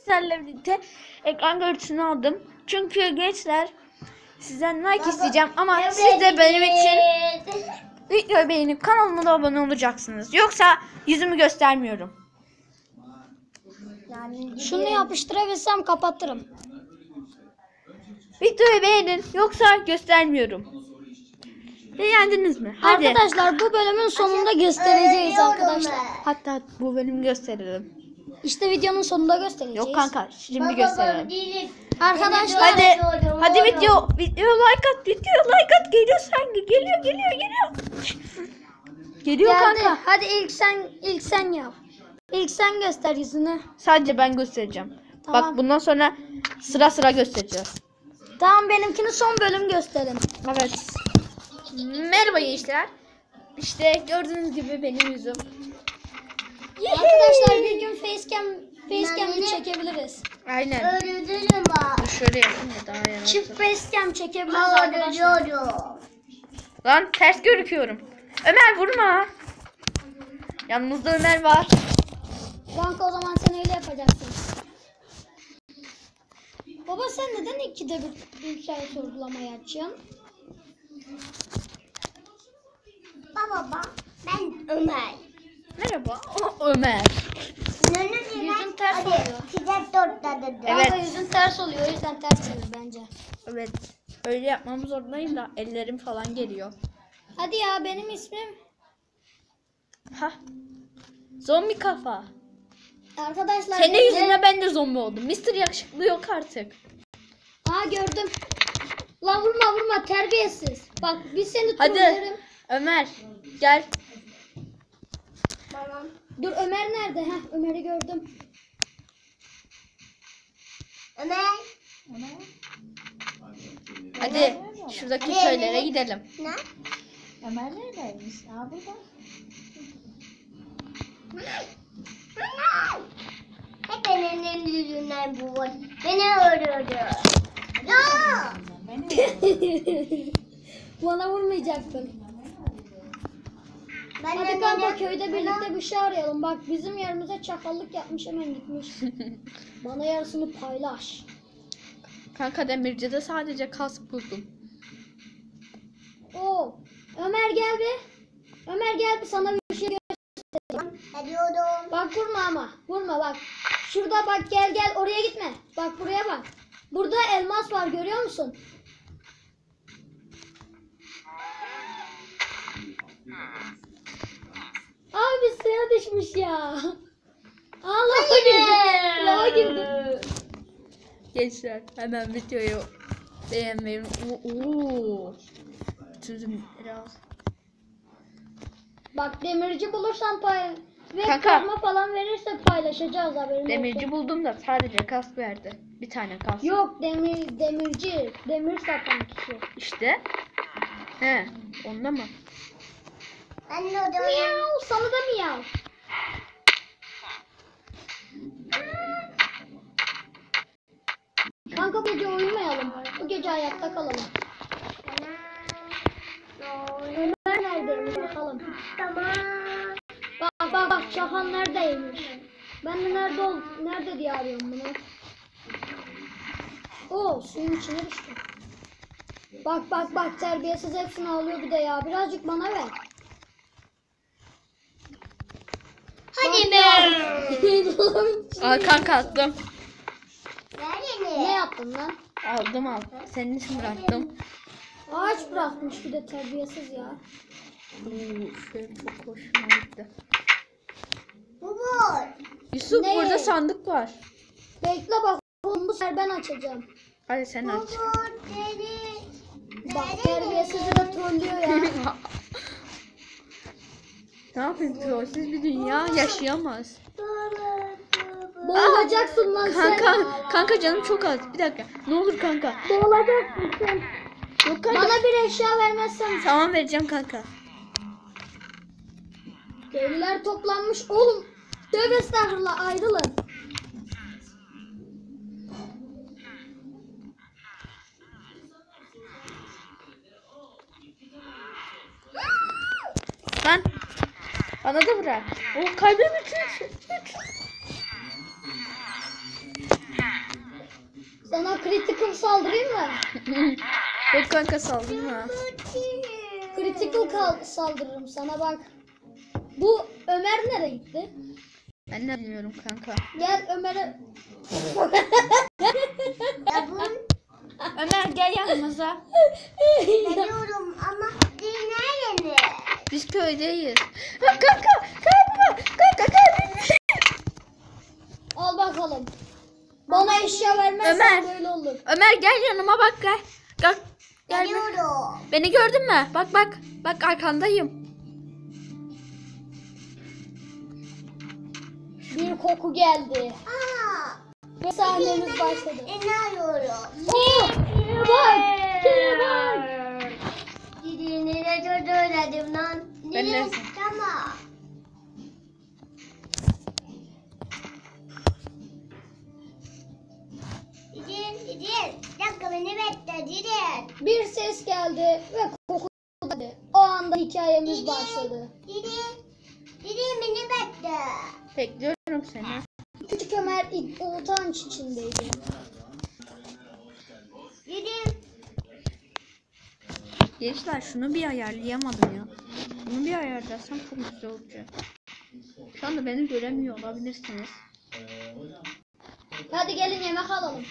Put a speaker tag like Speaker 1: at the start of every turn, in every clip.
Speaker 1: sizlerle birlikte ekran görüntüsünü aldım. Çünkü gençler sizden like isteyeceğim ama siz de benim için videoyu beğenip kanalıma da abone olacaksınız. Yoksa yüzümü göstermiyorum.
Speaker 2: Şunu yapıştırabilsem kapatırım.
Speaker 1: Videoyu beğenin yoksa göstermiyorum. Beğendiniz mi? Hadi.
Speaker 2: Arkadaşlar bu bölümün sonunda göstereceğiz arkadaşlar.
Speaker 1: Hatta bu bölümü gösterelim.
Speaker 2: İşte videonun sonunda göstereceğiz.
Speaker 1: Yok kanka şimdi gösterelim.
Speaker 2: Arkadaşlar
Speaker 1: Hadi hadi video video like at video like at geliyor sanki geliyor geliyor geliyor. Geliyor
Speaker 2: geldi.
Speaker 1: kanka.
Speaker 2: Hadi ilk sen ilk sen yap. İlk sen göster yüzünü.
Speaker 1: Sadece ben göstereceğim.
Speaker 2: Tamam.
Speaker 1: Bak bundan sonra sıra sıra göstereceğiz.
Speaker 2: Tamam benimkini son bölüm gösterin.
Speaker 1: Evet. Merhaba gençler. İşte gördüğünüz gibi benim yüzüm.
Speaker 2: Arkadaşlar bir gün facecam facecam çekebiliriz.
Speaker 1: Aynen.
Speaker 3: Öldürürüm bak.
Speaker 1: Şöyle yapayım da daha yavaş.
Speaker 2: Çift facecam çekebiliriz arkadaşlar.
Speaker 3: Öldürüyorum.
Speaker 1: Lan ters görüküyorum. Ömer vurma. Yanımızda Ömer var.
Speaker 2: Kanka o zaman sen öyle yapacaksın. Baba sen neden ikide bir bilgisayar sorgulamayı açıyorsun?
Speaker 3: Baba. Ben Ömer.
Speaker 1: Merhaba. O Ömer.
Speaker 2: Yüzün ters oluyor.
Speaker 3: Sıcak dörtte dedi.
Speaker 1: Evet.
Speaker 2: Kanka yüzün ters oluyor o yüzden ters çevir bence.
Speaker 1: Evet. Öyle yapmam zorundayım da ellerim falan geliyor.
Speaker 2: Hadi ya benim ismim.
Speaker 1: Ha. Zombi kafa.
Speaker 2: Arkadaşlar
Speaker 1: Senin
Speaker 2: benim-
Speaker 1: yüzünden ben de zombi oldum. Mister yakışıklı yok artık.
Speaker 2: Aa gördüm. La vurma vurma terbiyesiz. Bak biz seni
Speaker 1: Hadi.
Speaker 2: trollerim.
Speaker 1: Ömer gel.
Speaker 2: Dur Ömer nerede? Heh Ömer'i gördüm.
Speaker 3: Ömer.
Speaker 1: Hadi şuradaki köylere gidelim.
Speaker 3: Ne?
Speaker 4: Ömer neredeymiş? Aa burada.
Speaker 3: Hep benim yüzünden bu var. Beni öldürdü. Ya.
Speaker 2: Bana vurmayacaktın.
Speaker 3: Ben
Speaker 2: Hadi kanka köyde birlikte bir şey arayalım. Bak bizim yerimize çakallık yapmış hemen gitmiş. Bana yarısını paylaş.
Speaker 1: Kanka demircide sadece kask buldum.
Speaker 2: Oo. Ömer gel bir. Ömer gel bir sana bir şey gö-
Speaker 3: Ediyorum.
Speaker 2: Bak vurma ama. Vurma bak. Şurada bak gel gel oraya gitme. Bak buraya bak. Burada elmas var görüyor musun? Abi suya düşmüş ya. Allah girdi. Lava girdi.
Speaker 1: Gençler hemen videoyu beğenmeyi Oo. Tüzüm biraz.
Speaker 2: Bak demirci bulursan pay ve
Speaker 1: Kanka.
Speaker 2: karma falan verirse paylaşacağız haberin
Speaker 1: Demirci
Speaker 2: olsun.
Speaker 1: buldum da sadece kask verdi. Bir tane kask.
Speaker 2: Yok demir demirci demir satan kişi.
Speaker 1: İşte. He, onda mı?
Speaker 3: Ben
Speaker 2: sana da miyav. Kanka bu gece uyumayalım. Bu gece ayakta kalalım. Ömer neredeymiş bakalım.
Speaker 3: Tamam.
Speaker 2: Bak bak bak Şahan neredeymiş. Ben de nerede ol nerede diye arıyorum bunu. Oo suyun içine düştü. Bak bak bak terbiyesiz hepsini alıyor bir de ya. Birazcık bana ver.
Speaker 3: Hadi be.
Speaker 2: ya.
Speaker 1: Al kanka attım.
Speaker 3: Ver
Speaker 2: ne yaptın lan?
Speaker 1: Aldım al. Senin için bıraktım.
Speaker 2: Ağaç bırakmış bir de terbiyesiz ya.
Speaker 1: Oo, şöyle çok hoşuma gitti.
Speaker 3: Bu var.
Speaker 1: Yusuf
Speaker 2: Ne?
Speaker 1: burada sandık var.
Speaker 2: Bekle bak bu sefer ben açacağım.
Speaker 1: Hadi sen aç.
Speaker 3: Dedi.
Speaker 2: Bak terbiyesizi de trollüyor ya.
Speaker 1: ne yapayım trollsüz bir dünya yaşayamaz.
Speaker 2: Boğulacaksın lan sen.
Speaker 1: Kanka, kanka canım çok az. Bir dakika. Ne olur kanka.
Speaker 2: Boğulacaksın sen.
Speaker 1: Yok kanka.
Speaker 2: Bana bir eşya vermezsen.
Speaker 1: Tamam vereceğim kanka.
Speaker 2: Köylüler toplanmış. Oğlum tövbe estağfurullah ayrılın.
Speaker 1: Lan. Da bırak. O kalbim için.
Speaker 2: Sana critical saldırayım mı?
Speaker 1: Yok kanka saldırma.
Speaker 2: Critical kal- saldırırım sana bak. Bu Ömer nereye gitti?
Speaker 1: Ben de bilmiyorum kanka.
Speaker 2: Gel Ömer'e.
Speaker 1: Ömer gel yanımıza.
Speaker 3: biliyorum ama dinleyin.
Speaker 1: Biz köydeyiz. Ha, kanka kanka kanka kanka.
Speaker 2: Al bakalım. Bana eşya vermezsen
Speaker 1: Ömer.
Speaker 2: böyle olur.
Speaker 1: Ömer gel yanıma bak gel. Gel. Gel.
Speaker 3: Geliyorum.
Speaker 1: Beni gördün mü? Bak bak. Bak arkandayım.
Speaker 2: Bir koku geldi.
Speaker 3: Aa,
Speaker 2: Ve sahnemiz başladı.
Speaker 3: inanıyorum.
Speaker 2: Oh! Bak! Şuraya bak!
Speaker 3: De çok özledim lan.
Speaker 1: Ben.
Speaker 3: Dilin tamam. Bir dakika beni bekle dilin.
Speaker 2: Bir ses geldi ve koku geldi. O anda hikayemiz başladı.
Speaker 3: Dilin, dilin beni bekle.
Speaker 1: Bekliyorum seni.
Speaker 2: Küçük Ömer utanç içindeydi.
Speaker 3: Dilin,
Speaker 1: Gençler şunu bir ayarlayamadım ya. Bunu bir ayarlasam çok güzel olacak. Şu anda beni göremiyor olabilirsiniz.
Speaker 2: Hadi gelin yemek alalım.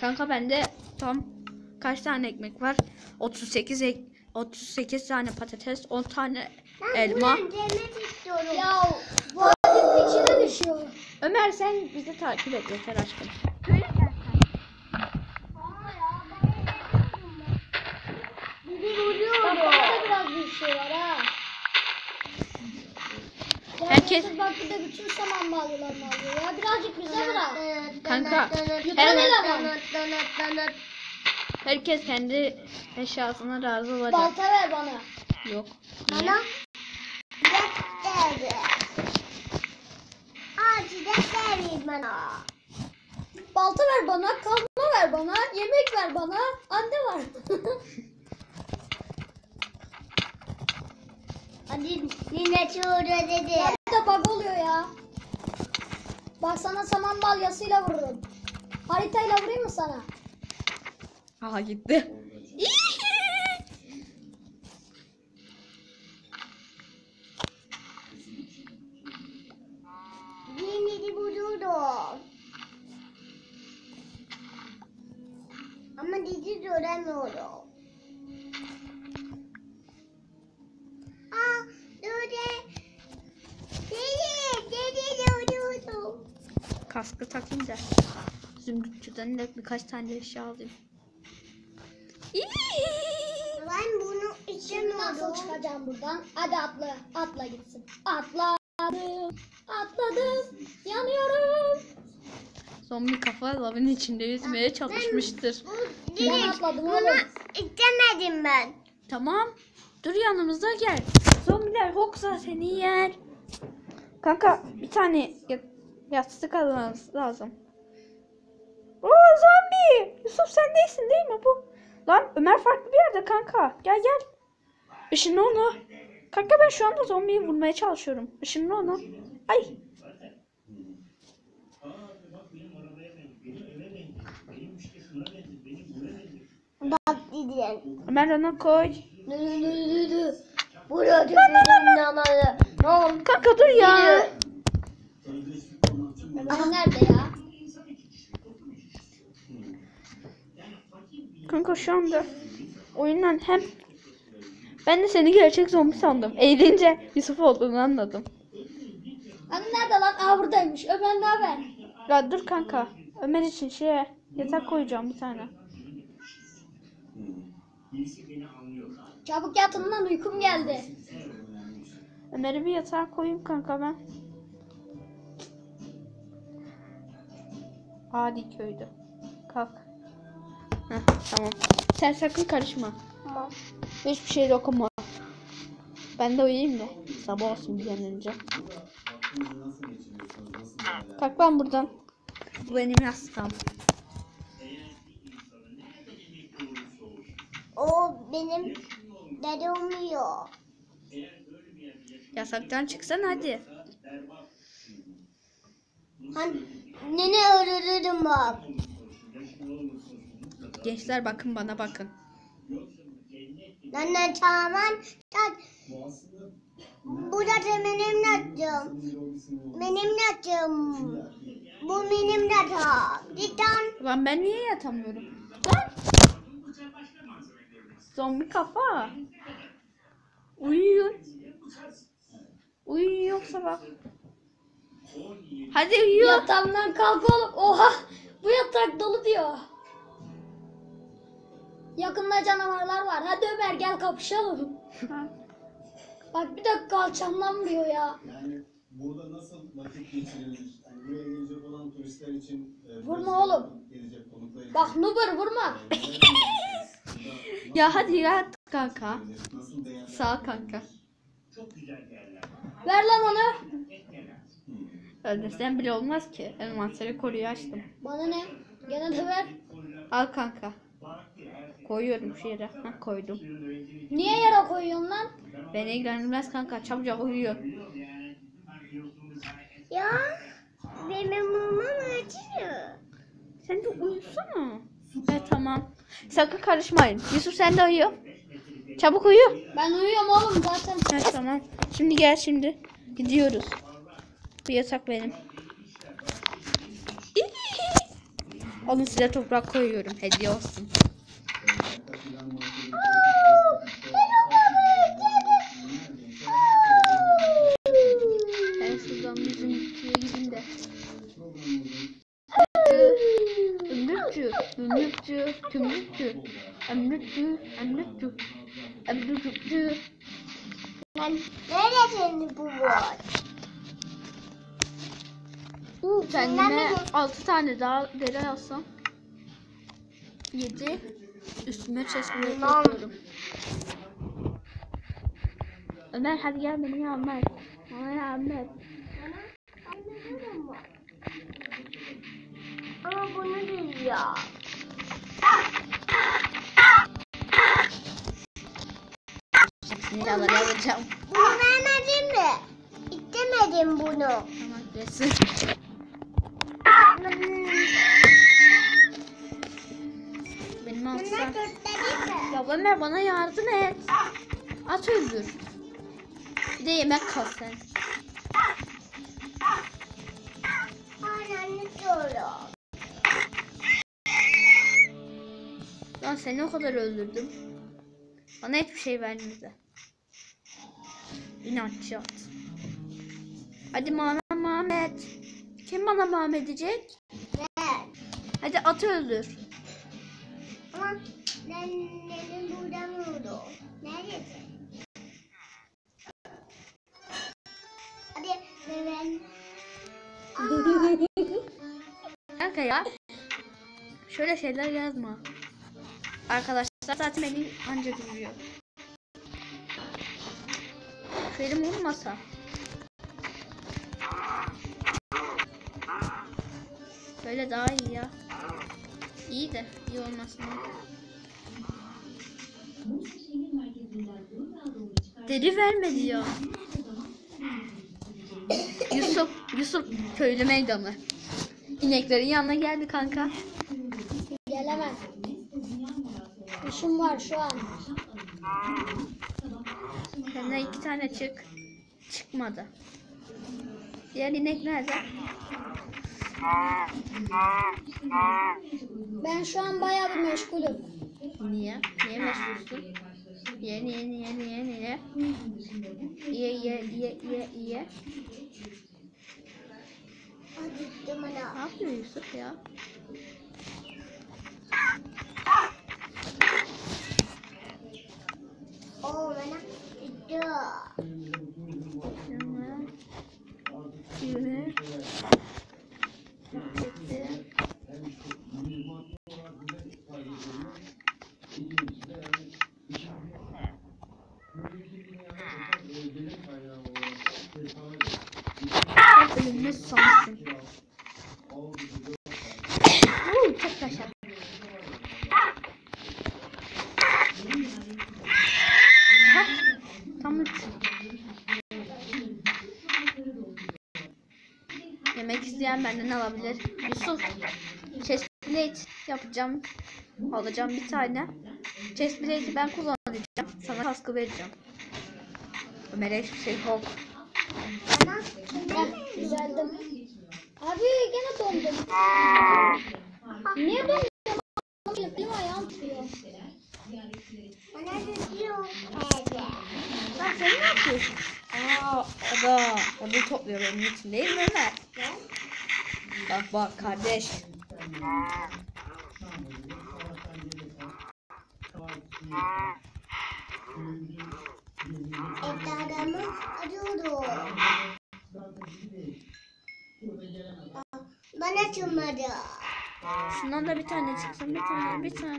Speaker 1: Kanka bende tam kaç tane ekmek var? 38 ek 38 tane patates, 10 tane
Speaker 3: ben
Speaker 1: elma.
Speaker 3: demek istiyorum.
Speaker 2: Ya vadinin içine düşüyor.
Speaker 1: Ömer sen bizi takip et yeter aşkım.
Speaker 3: Dilin vuruyorum.
Speaker 2: Bak bana da biraz bir şey var ha.
Speaker 1: Herkes-
Speaker 2: Herkes... Bak bir de bütün saman bağlılarını alıyor ya. Birazcık bize bırak.
Speaker 1: Kanka,
Speaker 2: Yutan
Speaker 1: her- herkes kendi eşyasına razı olacak.
Speaker 2: Balta ver bana.
Speaker 1: Yok.
Speaker 3: Bana defter. Ağacı defter ver bana.
Speaker 2: Balta ver bana, kazma ver bana, yemek ver bana, anne var.
Speaker 3: Hadi yine çoğura dedi.
Speaker 2: de bug oluyor ya. Bak sana saman balyasıyla vururum. Haritayla vurayım mı sana?
Speaker 1: Aha gitti.
Speaker 3: Yeni vuruyorum. Ama dizi göremiyorum.
Speaker 1: Kaskı takayım da. Zümrütçüden de birkaç tane eşya alayım.
Speaker 3: Ben bunu istemiyorum.
Speaker 2: nasıl çıkacağım buradan? Hadi atla, atla gitsin. Atladım, atladım, yanıyorum.
Speaker 1: Zombi kafa lavın içinde yüzmeye çalışmıştır.
Speaker 3: Bu
Speaker 2: Ben atladım
Speaker 3: bunu
Speaker 2: oğlum.
Speaker 3: istemedim ben.
Speaker 1: Tamam. Dur yanımıza gel. Zombiler hoksa seni yer. Kanka bir tane ya- yastık almamız lazım. Oo zombi. Yusuf sen değilsin değil mi bu? Lan Ömer farklı bir yerde kanka. Gel gel. Işınla onu. Kanka ben şu anda zombiyi vurmaya çalışıyorum. Işınla onu. Ay.
Speaker 3: Bak diyeceğim.
Speaker 1: Ömer ona koy.
Speaker 3: Buraya tükürdüm namalı. Tamam.
Speaker 1: Kanka dur ya.
Speaker 2: Nerede ya?
Speaker 1: Kanka şu anda oyundan hem ben de seni gerçek zombi sandım. Eğilince Yusuf olduğunu anladım.
Speaker 2: Hani nerede lan? Aa buradaymış. Ömer ne haber?
Speaker 1: Ya dur kanka. Ömer için şeye yatak koyacağım bir tane.
Speaker 2: Çabuk yatın lan uykum geldi.
Speaker 1: Ömer'i bir yatağa koyayım kanka ben. Adi köydü. Kalk. Heh, tamam. Sen sakın karışma.
Speaker 3: Tamam.
Speaker 1: Hiçbir şey dokunma. Ben de uyuyayım da. Sabah olsun bir an önce. Kalk lan buradan. Bu benim yastığım.
Speaker 3: O benim dede olmuyor.
Speaker 1: Yasaktan çıksan hadi.
Speaker 3: Hani nene öldürdüm bak.
Speaker 1: Gençler bakın bana bakın.
Speaker 3: Nana tamam. Bu da benim natım. Benim natım. Bu benim natım. Cidden.
Speaker 1: Lan ben niye yatamıyorum? Zombi kafa. Uyuyor. Uyuyor yoksa bak. Hadi uyuyor.
Speaker 2: Yatağımdan kalk oğlum. Oha. Bu yatak dolu diyor. Yakında canavarlar var. Hadi Ömer gel kapışalım. Bak bir dakika kalçamdan diyor ya.
Speaker 5: Yani burada nasıl vakit geçirilir? Yani buraya gelecek olan turistler için
Speaker 2: Vurma
Speaker 5: burası
Speaker 2: oğlum. Bak Nuber vurma.
Speaker 5: e,
Speaker 1: Ya hadi yat kanka. Sağ kanka.
Speaker 2: Ver lan onu.
Speaker 1: Öldürsen bile olmaz ki. Envanteri koruyu açtım.
Speaker 2: Bana ne? Gene de ver.
Speaker 1: Al kanka. Koyuyorum şu yere. Ha, koydum.
Speaker 2: Niye yere koyuyorsun lan?
Speaker 1: Beni ilgilendirmez kanka. Çabucak uyuyor.
Speaker 3: Ya. Benim mumum acıyor.
Speaker 1: Sen de uyusana. Evet tamam. Sakın karışmayın. Yusuf sen de uyu. Çabuk uyu.
Speaker 2: Ben uyuyorum oğlum zaten.
Speaker 1: Evet tamam. Şimdi gel şimdi. Gidiyoruz. Bu yatak benim. Alın size toprak koyuyorum. Hediye olsun. Ben şuradan bizim ülkeye gideyim de. Ömrükçü, ömrükçü, tümrükçü, ömrükçü, ömrükçü, ömrükçü.
Speaker 3: Nerede senin bu var?
Speaker 1: Kendime 6 tane daha deri alsam. 7 üstüme çeşmeyi koyuyorum. Ömer hadi gel beni yardım et. Bana et.
Speaker 3: Ama bunu değil ya.
Speaker 1: Alır alacağım.
Speaker 3: Vermedin mi? İstemedim bunu.
Speaker 1: Tamam gelsin. Benim
Speaker 3: mi?
Speaker 1: Ya Ömer bana yardım et. At öldür. Bir de yemek kal sen.
Speaker 3: İstiyorum.
Speaker 1: Lan seni o kadar öldürdüm. Bana hiçbir şey vermedi. İnatçı at. Hadi Mehmet Mehmet. Kim bana Mehmet edecek?
Speaker 3: Ben.
Speaker 1: Hadi at öldür.
Speaker 3: Ama ben benim burada mıydı? Neredesin? Hadi ben.
Speaker 1: Kanka ya. Şöyle şeyler yazma. Arkadaşlar zaten beni anca görüyor. Şu olmasa. Böyle daha iyi ya. İyi de iyi olmasın. Deri vermedi ya. Yusuf, Yusuf köylü meydanı. İneklerin yanına geldi kanka.
Speaker 2: Gelemem. İşim var şu an.
Speaker 1: Senden iki tane çık. Çıkmadı. Diğer inek nerede?
Speaker 2: Ben şu an bayağı bir meşgulüm.
Speaker 1: Niye? Niye meşgulsün? Niye niye niye niye niye? Ye ye ye ye ye.
Speaker 3: Hadi gittim
Speaker 1: Ne yapıyor Yusuf ya?
Speaker 3: Gitti.
Speaker 1: Bak önüne sansın. Uuu çok yaşa. Ha, Tam üç. Yemek isteyen benden alabilir. Yusuf. Ses plate yapacağım. Alacağım bir tane. Chest plate'i ben kullanacağım. Sana kaskı vereceğim. Ömer'e hiçbir şey yok.
Speaker 2: Heh, düzeldim. Abi gene dondum. Niye dondum? Elim ayağım tutuyor.
Speaker 3: Bana tutuyor.
Speaker 1: Bak sen ne yapıyorsun? Aa, o da odun topluyor benim için değil mi Ömer? Bak bak kardeş.
Speaker 3: Evde adamı arıyordu. Bana çıkmadı.
Speaker 1: Şundan da bir tane çıksın bir tane bir tane.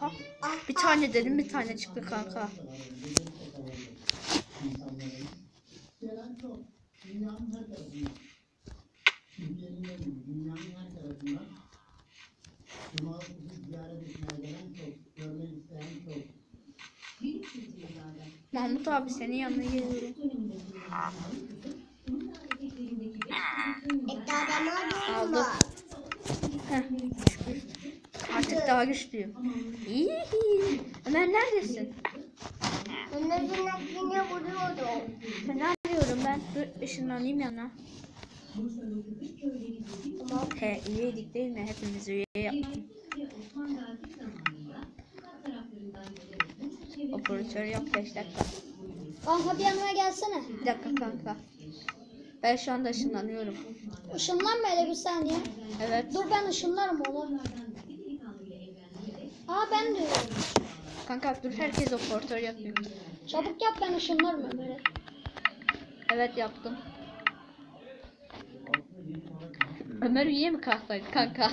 Speaker 1: Ha, bir tane dedim bir tane çıktı kanka.
Speaker 5: Çok. Dünyanın her tarafından. Cumartesi ziyaret etmeye gelen çok. Görmek isteyen çok.
Speaker 1: Mahmut abi senin yanına geliyorum. Aldım. Artık daha güçlüyüm. İyi. Ömer neredesin?
Speaker 3: Onların aklına vuruyordu.
Speaker 1: Ben arıyorum ben. Dur ışınlanayım yana. He üyeydik değil mi? Hepimiz üye yaptık. Operatör yap 5 dakika.
Speaker 2: Kanka bir yanıma gelsene.
Speaker 1: Bir dakika kanka. Ben şu anda ışınlanıyorum.
Speaker 2: Işınlanma hele bir saniye.
Speaker 1: Evet.
Speaker 2: Dur ben ışınlarım onu. Aa ben de
Speaker 1: Kanka dur herkes operatör yapıyor.
Speaker 2: Çabuk yap ben ışınlarım Ömer'e.
Speaker 1: Evet yaptım. Ömer üye mi kalktaydı kanka?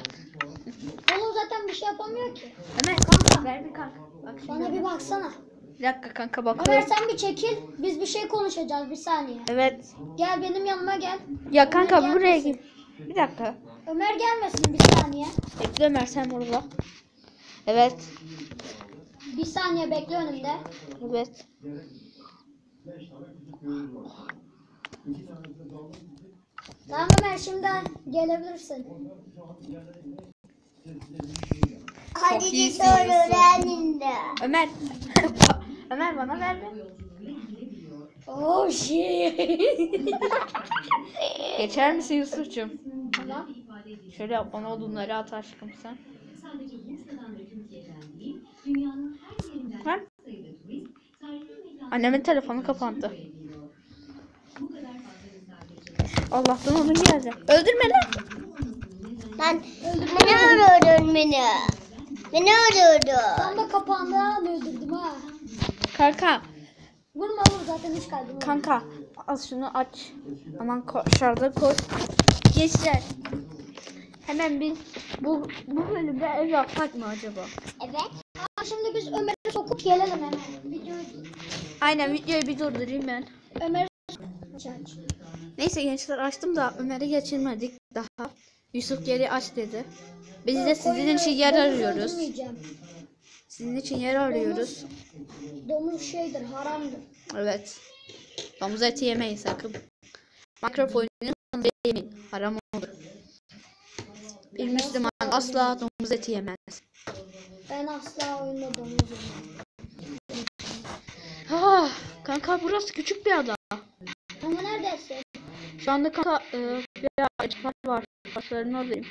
Speaker 2: Oğlum zaten bir şey yapamıyor ki.
Speaker 1: Ömer kanka ver bir kanka. Bak şimdi.
Speaker 2: Bana bir baksana.
Speaker 1: Bir dakika kanka
Speaker 2: Ömer
Speaker 1: bakıyorum.
Speaker 2: sen bir çekil. Biz bir şey konuşacağız bir saniye.
Speaker 1: Evet.
Speaker 2: Gel benim yanıma gel.
Speaker 1: Ya kanka
Speaker 2: Ömer
Speaker 1: buraya
Speaker 2: gelmesin.
Speaker 1: gel. Bir dakika.
Speaker 2: Ömer gelmesin bir saniye.
Speaker 1: Bekle Ömer sen burada. Evet.
Speaker 2: Bir saniye bekle önümde.
Speaker 1: Evet.
Speaker 2: Tamam Ömer şimdi gelebilirsin.
Speaker 3: Hadi git
Speaker 1: iyisin,
Speaker 3: sonra
Speaker 1: iyisin.
Speaker 3: öğrenin de.
Speaker 1: Ömer. Ömer bana ver bir.
Speaker 2: Oh shit.
Speaker 1: Geçer misin Yusuf'cum?
Speaker 2: tamam.
Speaker 1: Şöyle yap bana odunları at aşkım sen. Ha? Annemin telefonu kapandı. Allah'tan odun geldi. Öldürme lan.
Speaker 3: Ben beni arıyordun beni. Beni arıyordu.
Speaker 2: Tam da kapağında öldürdüm ha.
Speaker 1: Kanka.
Speaker 2: Vurma vur zaten hiç kalbim.
Speaker 1: Kanka. Al şunu aç. Aman ko- şarja koy. Gençler. Hemen biz bu, bu bölümde ev yapsak mı acaba?
Speaker 3: Evet.
Speaker 2: Aa, şimdi biz Ömer'i sokup gelelim hemen. Videoyu
Speaker 1: Aynen videoyu bir durdurayım ben.
Speaker 2: Ömer'i aç aç.
Speaker 1: Neyse gençler açtım da Ömer'i geçirmedik daha. Yusuf geri aç dedi. Biz de sizin için yer
Speaker 2: Domuz
Speaker 1: arıyoruz. Sizin için yer arıyoruz.
Speaker 2: Domuz şeydir haramdır.
Speaker 1: Evet. Domuz eti yemeyin sakın. Minecraft oyununu yemeyin. Haram olur. Bir Müslüman asla domuz eti yemez.
Speaker 2: Ben asla oyunda domuz yemem.
Speaker 1: Ah, kanka burası küçük bir ada.
Speaker 2: Ama neredesin?
Speaker 1: Şu anda kanka e, ağaçlar var. Ağaçların oradayım.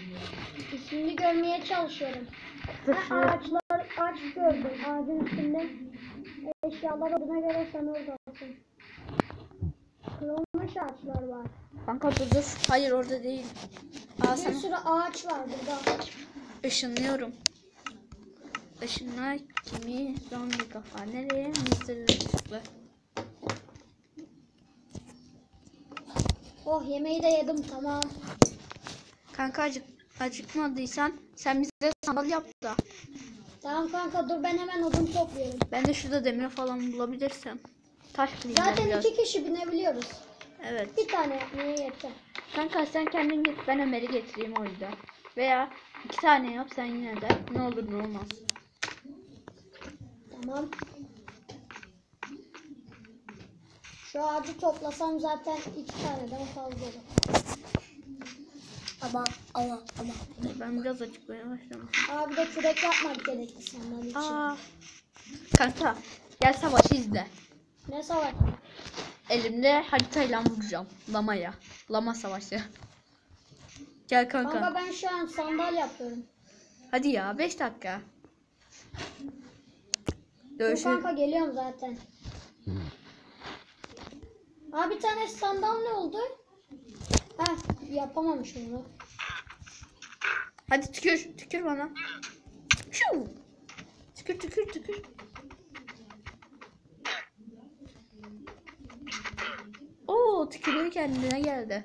Speaker 2: Şimdi görmeye çalışıyorum. Ha, ağaçlar, ağaç gördüm. Ağacın üstünde eşyalar olduğuna göre sen oradasın. Kırılmış ağaçlar var.
Speaker 1: Kanka dur dur. Hayır orada değil. Aa
Speaker 2: Bir
Speaker 1: sana
Speaker 2: sürü ağaç var burada.
Speaker 1: ışınlıyorum. Işınlar kimi zombi kafa nereye mısır ışıklı.
Speaker 2: Oh yemeği de yedim tamam.
Speaker 1: Kanka acık, acıkmadıysan sen bize sandal yap da.
Speaker 2: Tamam kanka dur ben hemen odun topluyorum.
Speaker 1: Ben de şurada demir falan bulabilirsem. Taş bulayım
Speaker 2: Zaten
Speaker 1: biraz.
Speaker 2: iki kişi binebiliyoruz.
Speaker 1: Evet.
Speaker 2: Bir tane yapmaya yeter.
Speaker 1: Kanka sen kendin git ben Ömer'i getireyim o yüzden. Veya iki tane yap sen yine de. Ne olur ne olmaz.
Speaker 2: Tamam. Şu ağacı toplasam zaten iki taneden fazla olur.
Speaker 3: Ama ama ama.
Speaker 1: Ben biraz açıklamaya başladım.
Speaker 2: Abi de kürek yapmak gerekli senden için.
Speaker 1: Aa. Kanka gel savaşı izle.
Speaker 2: Ne savaş?
Speaker 1: Elimde haritayla vuracağım. Lamaya. Lama savaşı. Gel kanka.
Speaker 2: Kanka ben şu an sandal yapıyorum.
Speaker 1: Hadi ya 5 dakika. Dövüşü.
Speaker 2: kanka geliyorum zaten. Abi bir tane sandal ne oldu? Heh yapamamışım bunu.
Speaker 1: Hadi tükür. Tükür bana. Şu. Tükür tükür tükür. Oo tükürüğü kendine geldi.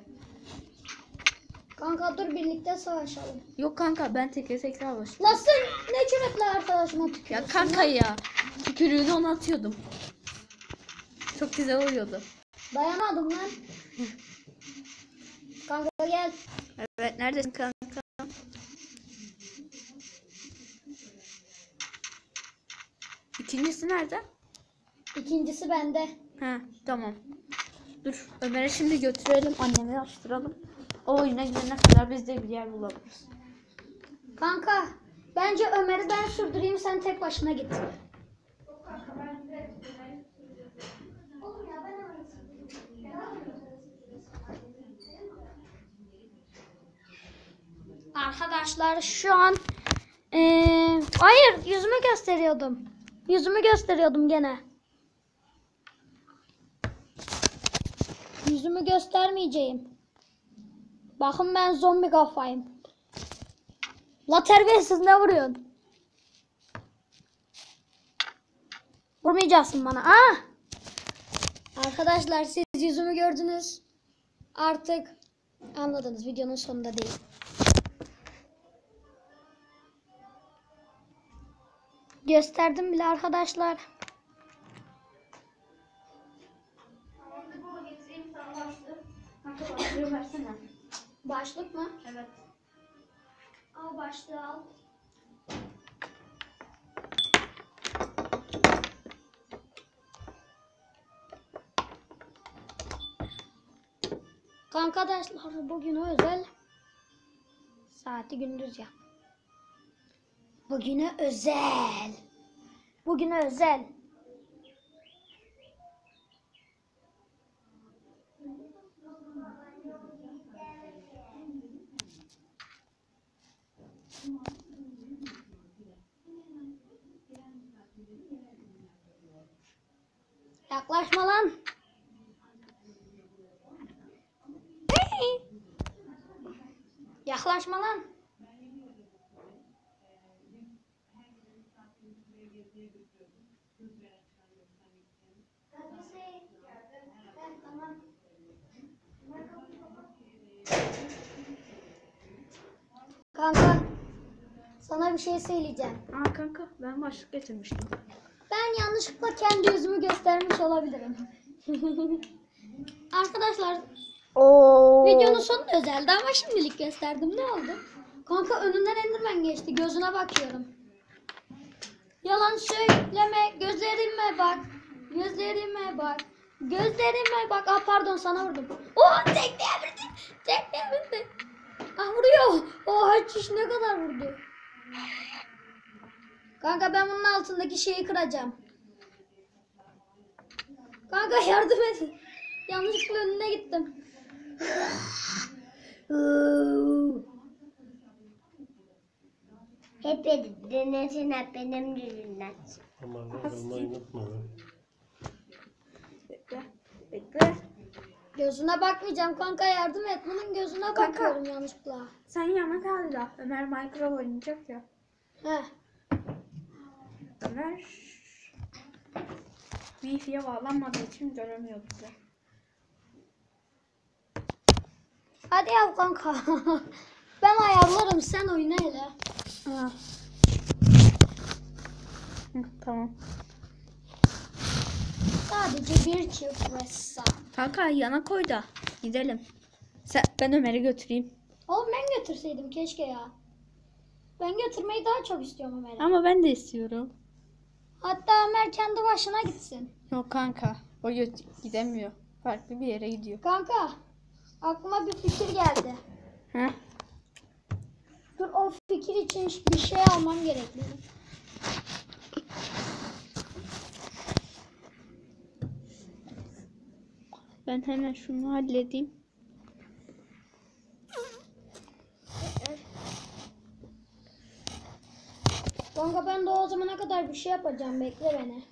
Speaker 2: Kanka dur birlikte savaşalım.
Speaker 1: Yok kanka ben tekrar başladım.
Speaker 2: Lan sen ne cüretle arkadaşıma
Speaker 1: Ya
Speaker 2: tükürüyorsun
Speaker 1: kanka
Speaker 2: lan?
Speaker 1: ya. Tükürüğünü ona atıyordum. Çok güzel oluyordu.
Speaker 2: Dayanamadım lan. kanka gel.
Speaker 1: Evet neredesin kanka? İkincisi nerede?
Speaker 2: İkincisi bende.
Speaker 1: Ha tamam. Dur Ömer'e şimdi götürelim annemi açtıralım. O oyuna gidene kadar biz de bir yer bulabiliriz.
Speaker 2: Kanka bence Ömer'i ben sürdüreyim sen tek başına git. Arkadaşlar şu an eee, hayır yüzümü gösteriyordum. Yüzümü gösteriyordum gene. Yüzümü göstermeyeceğim. Bakın ben zombi kafayım. La terbiyesiz ne vuruyorsun? Vurmayacaksın bana. Ah! Arkadaşlar siz yüzümü gördünüz. Artık anladınız videonun sonunda değil. Gösterdim bile arkadaşlar. Başlık mı?
Speaker 1: Evet.
Speaker 2: Al başlığı al. Arkadaşlar bugün özel saati gündüz yap. Bugüne özel. Bugüne özel. Yaklaşma lan. Hey! Yaklaşma lan. Kanka sana bir şey söyleyeceğim.
Speaker 1: Aa kanka ben başlık getirmiştim.
Speaker 2: Ben yanlışlıkla kendi yüzümü göstermiş olabilirim. Arkadaşlar videonun sonu özeldi ama şimdilik gösterdim. Ne oldu? Kanka önünden Enderman geçti. Gözüne bakıyorum. Yalan söyleme. Gözlerime bak. Gözlerime bak. Gözlerime bak. Aa pardon sana vurdum. Oh tekneye vurdu. Tekneye vurdu. Ah vuruyor. Oha çiş ne kadar vurdu. Kanka ben bunun altındaki şeyi kıracağım. Kanka yardım et. Yanlışlıkla önüne gittim.
Speaker 3: Hep denesin hep benim yüzümden.
Speaker 5: Ama kırmayı unutma.
Speaker 1: Bekle. Bekle.
Speaker 2: Gözüne bakmayacağım kanka yardım et. Bunun gözüne
Speaker 1: Kanka.
Speaker 2: bakıyorum yanlışlıkla.
Speaker 1: Sen yana kal da. Ömer Minecraft oynayacak ya.
Speaker 2: Heh.
Speaker 1: Ömer Wi-Fi'ye bağlanmadığı için göremiyor bizi.
Speaker 2: Hadi yav kanka. ben ayarlarım sen oyna hele.
Speaker 1: Ha. Tamam.
Speaker 2: Sadece bir çift ressam.
Speaker 1: Kanka yana koy da gidelim. Sen, ben Ömer'i götüreyim.
Speaker 2: Oğlum ben götürseydim keşke ya. Ben götürmeyi daha çok istiyorum Ömer'e.
Speaker 1: Ama ben de istiyorum.
Speaker 2: Hatta Ömer kendi başına gitsin.
Speaker 1: Yok kanka. O gidemiyor. Farklı bir yere gidiyor.
Speaker 2: Kanka aklıma bir fikir geldi.
Speaker 1: Ha?
Speaker 2: Dur o fikir için bir şey almam gerekli.
Speaker 1: Ben hemen şunu halledeyim.
Speaker 2: Kanka ben de o zamana kadar bir şey yapacağım. Bekle beni.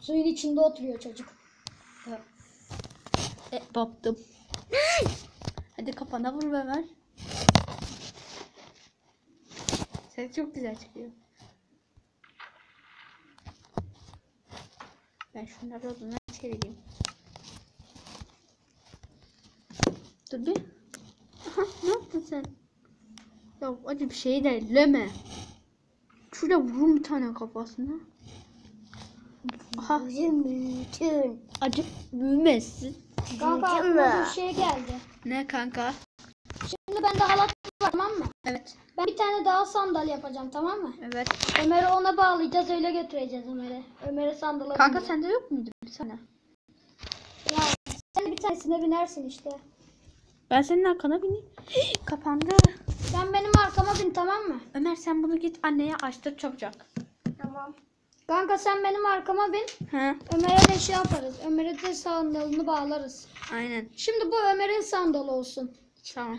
Speaker 2: Suyun içinde oturuyor çocuk.
Speaker 1: E, baktım. Hadi kafana vur Ömer. Ses çok güzel çıkıyor. Ben şunları oduna çevireyim. Dur bir. Aha, ne yaptın sen? Ya acı bir şey de elleme. Şurada vurun bir tane kafasına. Aha
Speaker 3: Bütün.
Speaker 1: acı büyümesin.
Speaker 2: Kanka aklıma bir şey geldi.
Speaker 1: Ne kanka?
Speaker 2: Şimdi bende halat var tamam mı?
Speaker 1: Evet.
Speaker 2: Ben bir tane daha sandal yapacağım tamam mı?
Speaker 1: Evet.
Speaker 2: Ömer'i ona bağlayacağız öyle götüreceğiz Ömer'e. Ömer'e sandalı
Speaker 1: Kanka sende yok muydu bir tane?
Speaker 2: Ya sen de bir tanesine binersin işte.
Speaker 1: Ben senin arkana bineyim. Kapandı.
Speaker 2: Sen benim arkama bin tamam mı?
Speaker 1: Ömer sen bunu git anneye açtır çabucak.
Speaker 3: Tamam.
Speaker 2: Kanka sen benim arkama bin.
Speaker 1: He.
Speaker 2: Ömer'e de şey yaparız. Ömer'e de sandalını bağlarız.
Speaker 1: Aynen.
Speaker 2: Şimdi bu Ömer'in sandalı olsun.
Speaker 1: Tamam.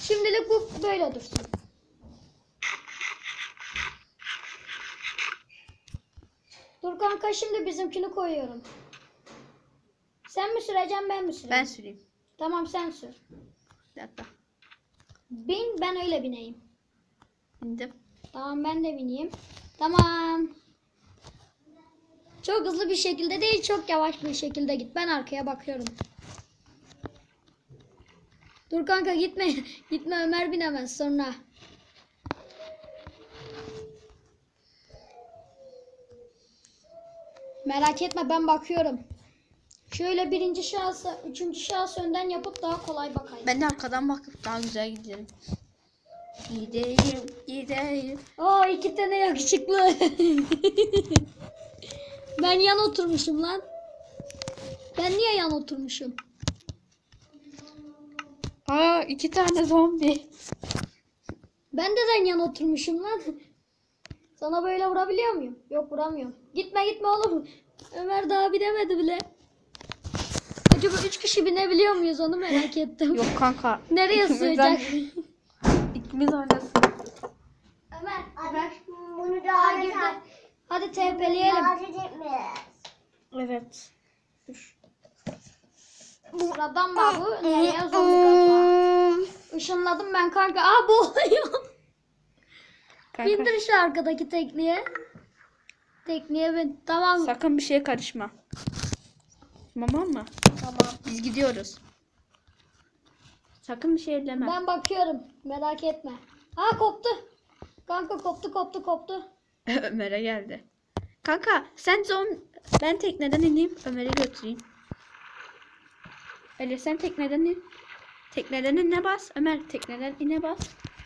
Speaker 2: Şimdilik bu böyle dursun. Dur kanka şimdi bizimkini koyuyorum. Sen mi süreceksin ben mi süreyim?
Speaker 1: Ben süreyim.
Speaker 2: Tamam sen sür.
Speaker 1: Bir dakika.
Speaker 2: Bin ben öyle bineyim.
Speaker 1: İndim.
Speaker 2: Tamam ben de bineyim. Tamam. Çok hızlı bir şekilde değil çok yavaş bir şekilde git. Ben arkaya bakıyorum. Dur kanka gitme. Gitme Ömer binemez sonra. Merak etme ben bakıyorum. Şöyle birinci şahsı, üçüncü şahıs önden yapıp daha kolay bakayım.
Speaker 1: Ben de arkadan bakıp daha güzel giderim. Gideyim, gideyim.
Speaker 2: Aa iki tane yakışıklı. ben yan oturmuşum lan. Ben niye yan oturmuşum?
Speaker 1: Aa iki tane zombi.
Speaker 2: Ben de yan oturmuşum lan. Sana böyle vurabiliyor muyum? Yok vuramıyorum. Gitme gitme oğlum. Ömer daha binemedi bile. Acaba üç kişi binebiliyor muyuz onu merak ettim.
Speaker 1: Yok kanka.
Speaker 2: Nereye sığacak?
Speaker 1: İkimiz oynasın.
Speaker 2: Ömer.
Speaker 3: Hadi bunu
Speaker 2: Aa,
Speaker 3: daha
Speaker 2: girdi. Hadi TP'leyelim.
Speaker 3: edecek miyiz?
Speaker 1: Evet.
Speaker 2: Sıradan babu nereye zombi kafa. Işınladım ben kanka. Aa boğuluyor.
Speaker 1: Kanka.
Speaker 2: Bindir şu arkadaki tekniğe. Tekniğe bin. Tamam.
Speaker 1: Sakın bir şeye karışma. Tamam mı?
Speaker 2: Tamam.
Speaker 1: Biz gidiyoruz. Sakın bir şey elleme.
Speaker 2: Ben bakıyorum. Merak etme. Aa koptu. Kanka koptu koptu koptu.
Speaker 1: Ömer'e geldi. Kanka sen zom ben tekneden ineyim Ömer'i götüreyim. Öyle sen tekneden in. Tekneden ine bas. Ömer tekneden ine bas.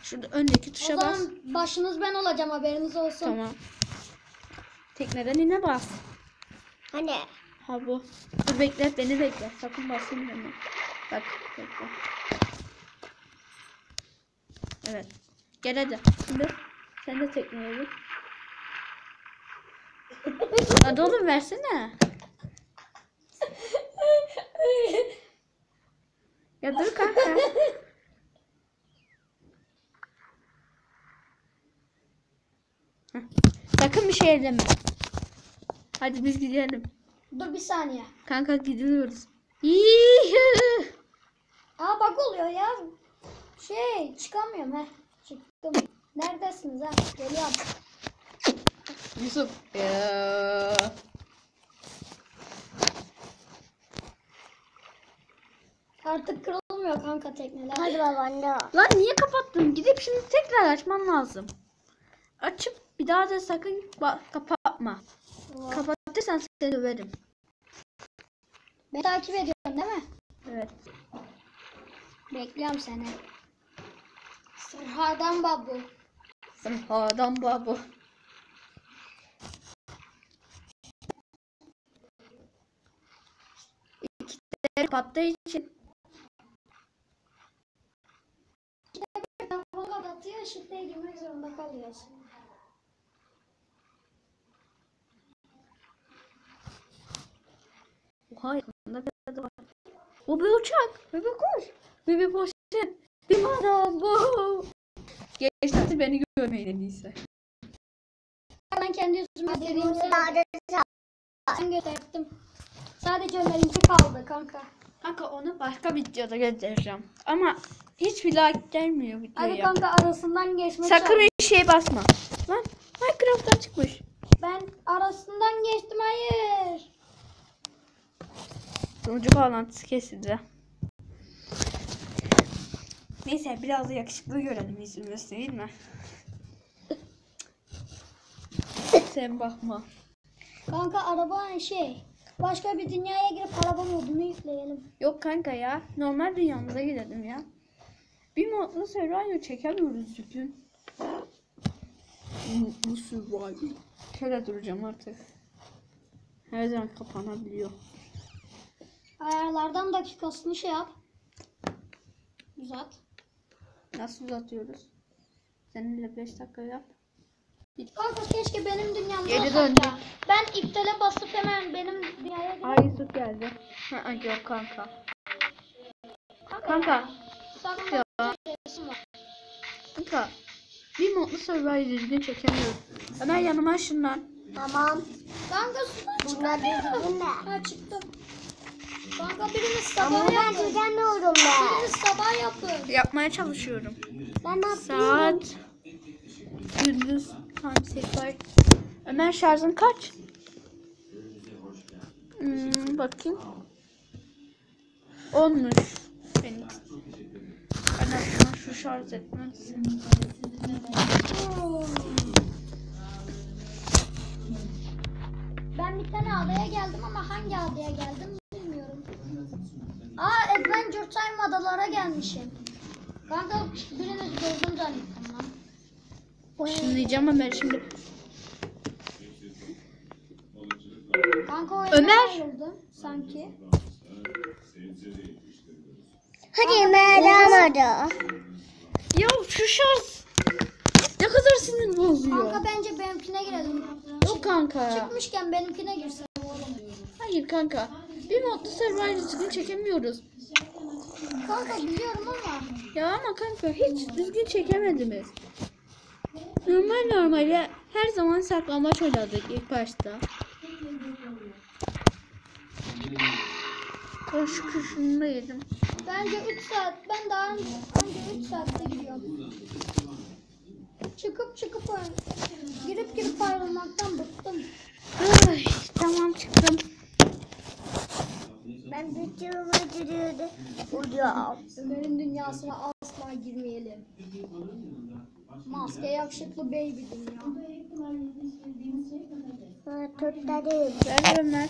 Speaker 1: Şurada öndeki
Speaker 2: O
Speaker 1: tuşa bas.
Speaker 2: zaman başınız ben olacağım haberiniz olsun.
Speaker 1: Tamam. Tekneden ine bas.
Speaker 3: Hani?
Speaker 1: Ha bu. Dur bekle beni bekle. Sakın basayım deme. Bak bekle. Evet. Gel hadi. Şimdi sen de tekneye bin. Hadi oğlum versene. Ya dur kanka. Sakın bir şey elleme. Hadi biz gidelim.
Speaker 2: Dur bir saniye.
Speaker 1: Kanka gidiyoruz.
Speaker 2: Aa bak oluyor ya. Şey çıkamıyorum he. Çıktım. Neredesiniz ha? Geliyorum.
Speaker 1: Yusuf. Ya.
Speaker 2: Artık kırılmıyor kanka tekneler.
Speaker 3: Hadi babaanne.
Speaker 1: Lan niye kapattın? Gidip şimdi tekrar açman lazım. Açıp bir daha da sakın kapatma. Kapatırsan seni döverim.
Speaker 2: Beni takip ediyorsun değil mi?
Speaker 1: Evet.
Speaker 2: Bekliyorum seni. Sırhadan babu.
Speaker 1: Adam babu. İki de kapattığı için.
Speaker 2: Şifreye girmek zorunda kalıyoruz.
Speaker 1: Oha yakında bir adı var. Bu bir uçak. Bebe koş. Bebe poşet. Bir adam bu. Gençler beni görmeyin en iyisi.
Speaker 2: Ben kendi yüzümü göstereyim Ben gösterdim. Sadece Ömer'inki kaldı kanka.
Speaker 1: Kanka onu başka videoda göstereceğim. Ama hiç like gelmiyor
Speaker 2: Hadi
Speaker 1: videoya.
Speaker 2: kanka arasından geçmek
Speaker 1: Sakın bir şeye basma. Lan Minecraft'tan çıkmış.
Speaker 2: Ben arasından geçtim hayır.
Speaker 1: Sunucu bağlantısı kesildi. Neyse biraz da yakışıklı görelim yüzümüz değil mi? Sen bakma.
Speaker 2: Kanka araba şey. Başka bir dünyaya girip araba modunu yükleyelim.
Speaker 1: Yok kanka ya. Normal dünyamıza gidelim ya. Bir modlu survival çekemiyoruz bugün. Modlu survival. Şöyle duracağım artık. Her zaman kapanabiliyor.
Speaker 2: Ayarlardan dakikasını şey yap. Uzat.
Speaker 1: Nasıl uzatıyoruz? Seninle 5 dakika yap.
Speaker 2: Kanka keşke benim dünyamda
Speaker 1: Geri
Speaker 2: olsak
Speaker 1: döndük.
Speaker 2: ya. Ben iptale basıp hemen benim dünyaya.
Speaker 1: Ay Yusuf geldi. Ha, yok kanka. Kanka.
Speaker 2: Sakın
Speaker 1: Ya.
Speaker 2: resim var.
Speaker 1: Kanka. Bir modlu survival düzgün çekemiyoruz. Ömer yanıma ışınlan.
Speaker 3: Tamam.
Speaker 2: Kanka sudan
Speaker 3: Bunlar
Speaker 2: çıkamıyorum.
Speaker 3: düzgün de.
Speaker 2: Ha çıktım. Kanka biriniz
Speaker 3: Ama
Speaker 2: sabah
Speaker 3: ben
Speaker 2: yapın.
Speaker 3: çekemiyorum ben.
Speaker 2: Biriniz sabah yapın.
Speaker 1: Yapmaya çalışıyorum.
Speaker 3: Ben ne yapıyorum?
Speaker 1: Saat gündüz time set var. Ömer şarjın kaç? Hmm, bakayım. Olmuş. Benim. En azından şu şarj etmez.
Speaker 2: Ben bir tane adaya geldim ama hangi adaya geldim bilmiyorum. Aa Adventure Time adalara gelmişim. Kanka biriniz gördüm zannettim lan.
Speaker 1: Işınlayacağım Ömer şimdi.
Speaker 2: Kanka o
Speaker 1: Ömer!
Speaker 2: ayrıldı sanki.
Speaker 3: Hadi merhaba.
Speaker 1: Ya şu şarj ne kadar sinir bozuyor.
Speaker 2: Kanka bence benimkine girelim.
Speaker 1: Yok kanka.
Speaker 2: Çıkmışken benimkine oğlum.
Speaker 1: Hayır kanka. Bir modlu survival düzgün çekemiyoruz.
Speaker 2: Kanka biliyorum ama.
Speaker 1: Ya ama kanka hiç düzgün çekemediniz. Normal normal ya her zaman saklambaç oynadık ilk başta. Şu kuşunu yedim.
Speaker 2: Bence 3 saat. Ben daha önce 3 saatte gidiyorum. Çıkıp çıkıp girip girip ayrılmaktan bıktım.
Speaker 1: Ay, tamam çıktım.
Speaker 3: Ben bütün vücudu uyuyorum.
Speaker 2: Ömer'in dünyasına asla girmeyelim. Maske yakışıklı baby dünya.
Speaker 3: Da değil.
Speaker 1: Ver Ömer.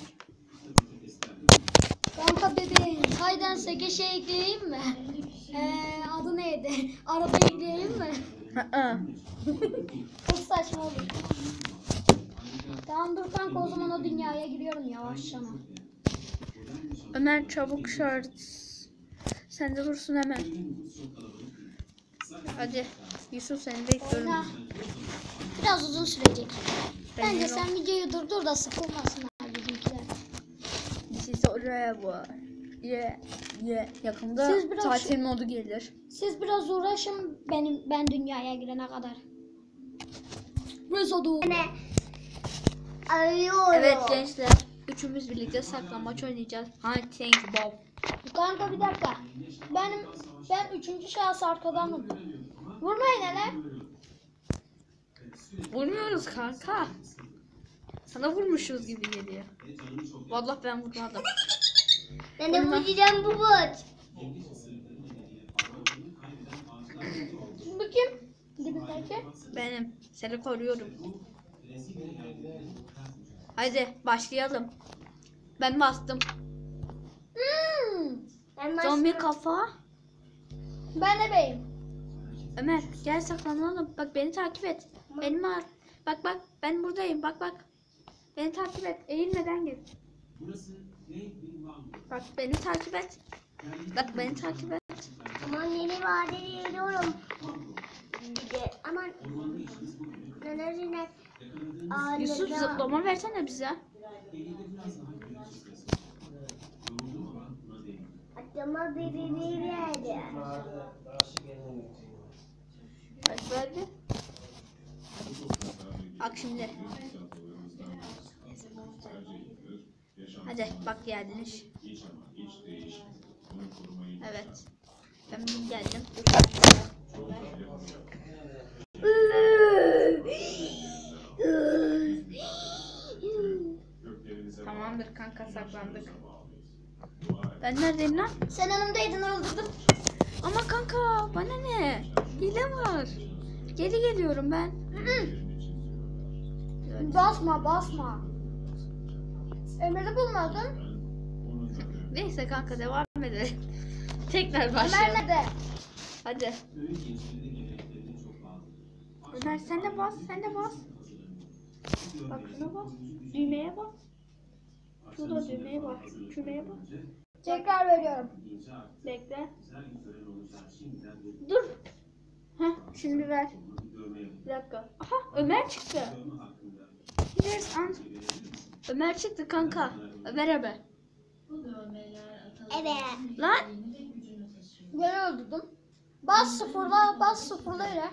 Speaker 2: Kanka bebeğim, hayden seke şey ekleyeyim mi? Ee, adı neydi? Araba ekleyeyim mi? Çok saçma olur. Tamam dur kanka o zaman o dünyaya giriyorum yavaşçana.
Speaker 1: Ömer çabuk şart. Sen de dursun hemen. Hadi Yusuf seni
Speaker 2: Oyna.
Speaker 1: bekliyorum.
Speaker 2: Biraz uzun sürecek. Bence
Speaker 1: Benim
Speaker 2: sen videoyu durdur da sıkılmasınlar bizimkiler.
Speaker 1: Siz oraya var. Ye ye yakında
Speaker 2: Siz biraz-
Speaker 1: tatil modu gelir.
Speaker 2: Siz biraz uğraşın benim ben dünyaya girene kadar. Rezodu.
Speaker 3: Arıyorum.
Speaker 1: Evet gençler. Üçümüz birlikte saklambaç oynayacağız. Hunting Bob.
Speaker 2: Kanka bir dakika. Benim ben üçüncü şahıs arkadanım. Vurmayın hele.
Speaker 1: Vurmuyoruz kanka. Sana vurmuşuz gibi geliyor. Vallahi ben vurmadım.
Speaker 3: Ben de vuracağım bu bot.
Speaker 2: Bu kim? Dibindeki.
Speaker 1: Benim. Seni koruyorum. Hadi başlayalım. Ben bastım.
Speaker 2: Hmm.
Speaker 3: Ben
Speaker 1: Zombi kafa.
Speaker 2: Ben de beyim.
Speaker 1: Ömer gel saklanalım. Bak beni takip et. Benim ar. Bak bak ben buradayım. Bak bak. Beni takip et. Eğilmeden git.
Speaker 6: Burası Round.
Speaker 1: Bak beni takip et. Bak beni takip et.
Speaker 3: Aman yeni vadeli geliyorum. Bir de aman nelerine
Speaker 1: Yusuf zıplama versene bize.
Speaker 3: Aklıma biri bir geldi.
Speaker 1: Bak böyle. Bak şimdi. Hadi bak geldiniz. Evet. Ben geldim. Tamamdır kanka saklandık. Ben neredeyim lan?
Speaker 2: Sen önümdeydin öldürdüm.
Speaker 1: Ama kanka bana ne? Hile var. Geri geliyorum ben.
Speaker 2: Basma basma. Ömer'i bulmadın.
Speaker 1: Neyse kanka devam edelim. Tekrar
Speaker 2: Ömer
Speaker 1: başlayalım.
Speaker 2: nerede?
Speaker 1: Hadi. Ömer sen de bas, sen de bas. Bak şuna bas. Düğmeye bas. Şurada düğmeye bas. Düğmeye bas.
Speaker 2: Tekrar veriyorum.
Speaker 1: Bekle. Dur. Heh, şimdi ver. Bir dakika. Aha Ömer çıktı. Yes, an. Ömer çıktı kanka. Ömer Ömer.
Speaker 3: Evet.
Speaker 1: Lan.
Speaker 2: Ben öldürdüm. Bas sıfırla, bas sıfırla öyle.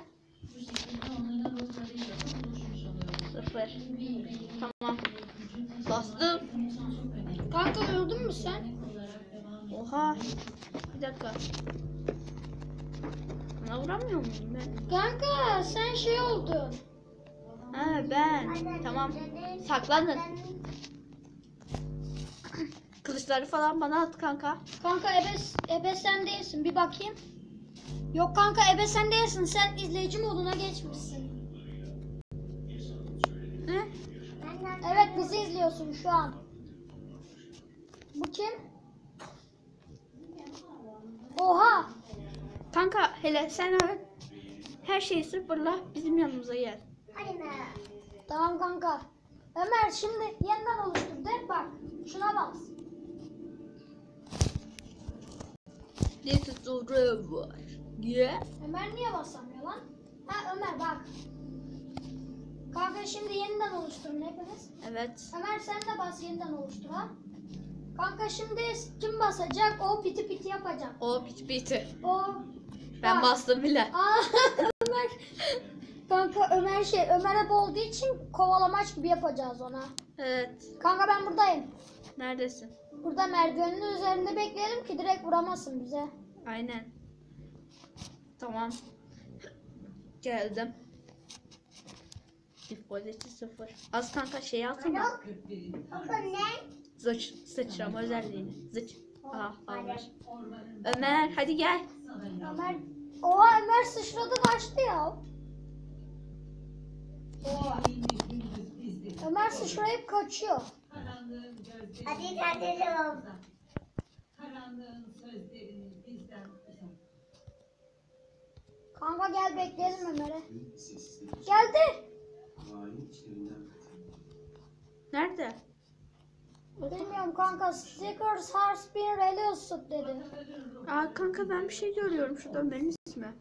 Speaker 1: Sıfır. Tamam. Bastım.
Speaker 2: Kanka öldün mü sen?
Speaker 1: Oha. Bir dakika. Bana vuramıyor muyum ben?
Speaker 2: Kanka sen şey oldun.
Speaker 1: Ha ben. Tamam. Saklanın. Kılıçları falan bana at kanka.
Speaker 2: Kanka ebe, ebe sen değilsin bir bakayım. Yok kanka ebe sen değilsin. Sen izleyici moduna geçmişsin.
Speaker 1: Ne?
Speaker 2: Evet bizi izliyorsun şu an. Bu kim? Oha!
Speaker 1: Kanka hele sen her şeyi sıfırla bizim yanımıza gel.
Speaker 3: Hadi be.
Speaker 2: Tamam kanka. Ömer şimdi yeniden oluştur de bak. Şuna bas.
Speaker 1: This is the river. Yeah.
Speaker 2: Ömer niye basamıyor lan? Ha Ömer bak. Kanka şimdi yeniden oluşturun hepiniz.
Speaker 1: Evet.
Speaker 2: Ömer sen de bas yeniden oluştur ha. Kanka şimdi kim basacak? O piti piti yapacak.
Speaker 1: O bit biti.
Speaker 2: O
Speaker 1: Ben
Speaker 2: Bak.
Speaker 1: bastım bile.
Speaker 2: Aa Ömer. Kanka Ömer şey Ömer hep olduğu için kovalamaç gibi yapacağız ona.
Speaker 1: Evet.
Speaker 2: Kanka ben buradayım.
Speaker 1: Neredesin?
Speaker 2: Burada merdivenin üzerinde bekleyelim ki direkt vuramasın bize.
Speaker 1: Aynen. Tamam. Geldim. Default'i sıfır. Az kanka şey alsana.
Speaker 3: Bakın ne?
Speaker 1: Zıç, sıçrama özelliğini. Zıç. Aha almış. Ömer hadi gel.
Speaker 2: Ömer Oha Ömer sıçradı kaçtı ya. Ömer sıçrayıp kaçıyor.
Speaker 3: Hadi tartışalım.
Speaker 2: Kanka gel bekleyelim Ömer'e. Geldi.
Speaker 1: Nerede?
Speaker 2: Bilmiyorum kanka stickers has been released dedi.
Speaker 1: Aa kanka ben bir şey görüyorum şurada Ömer'in ismi.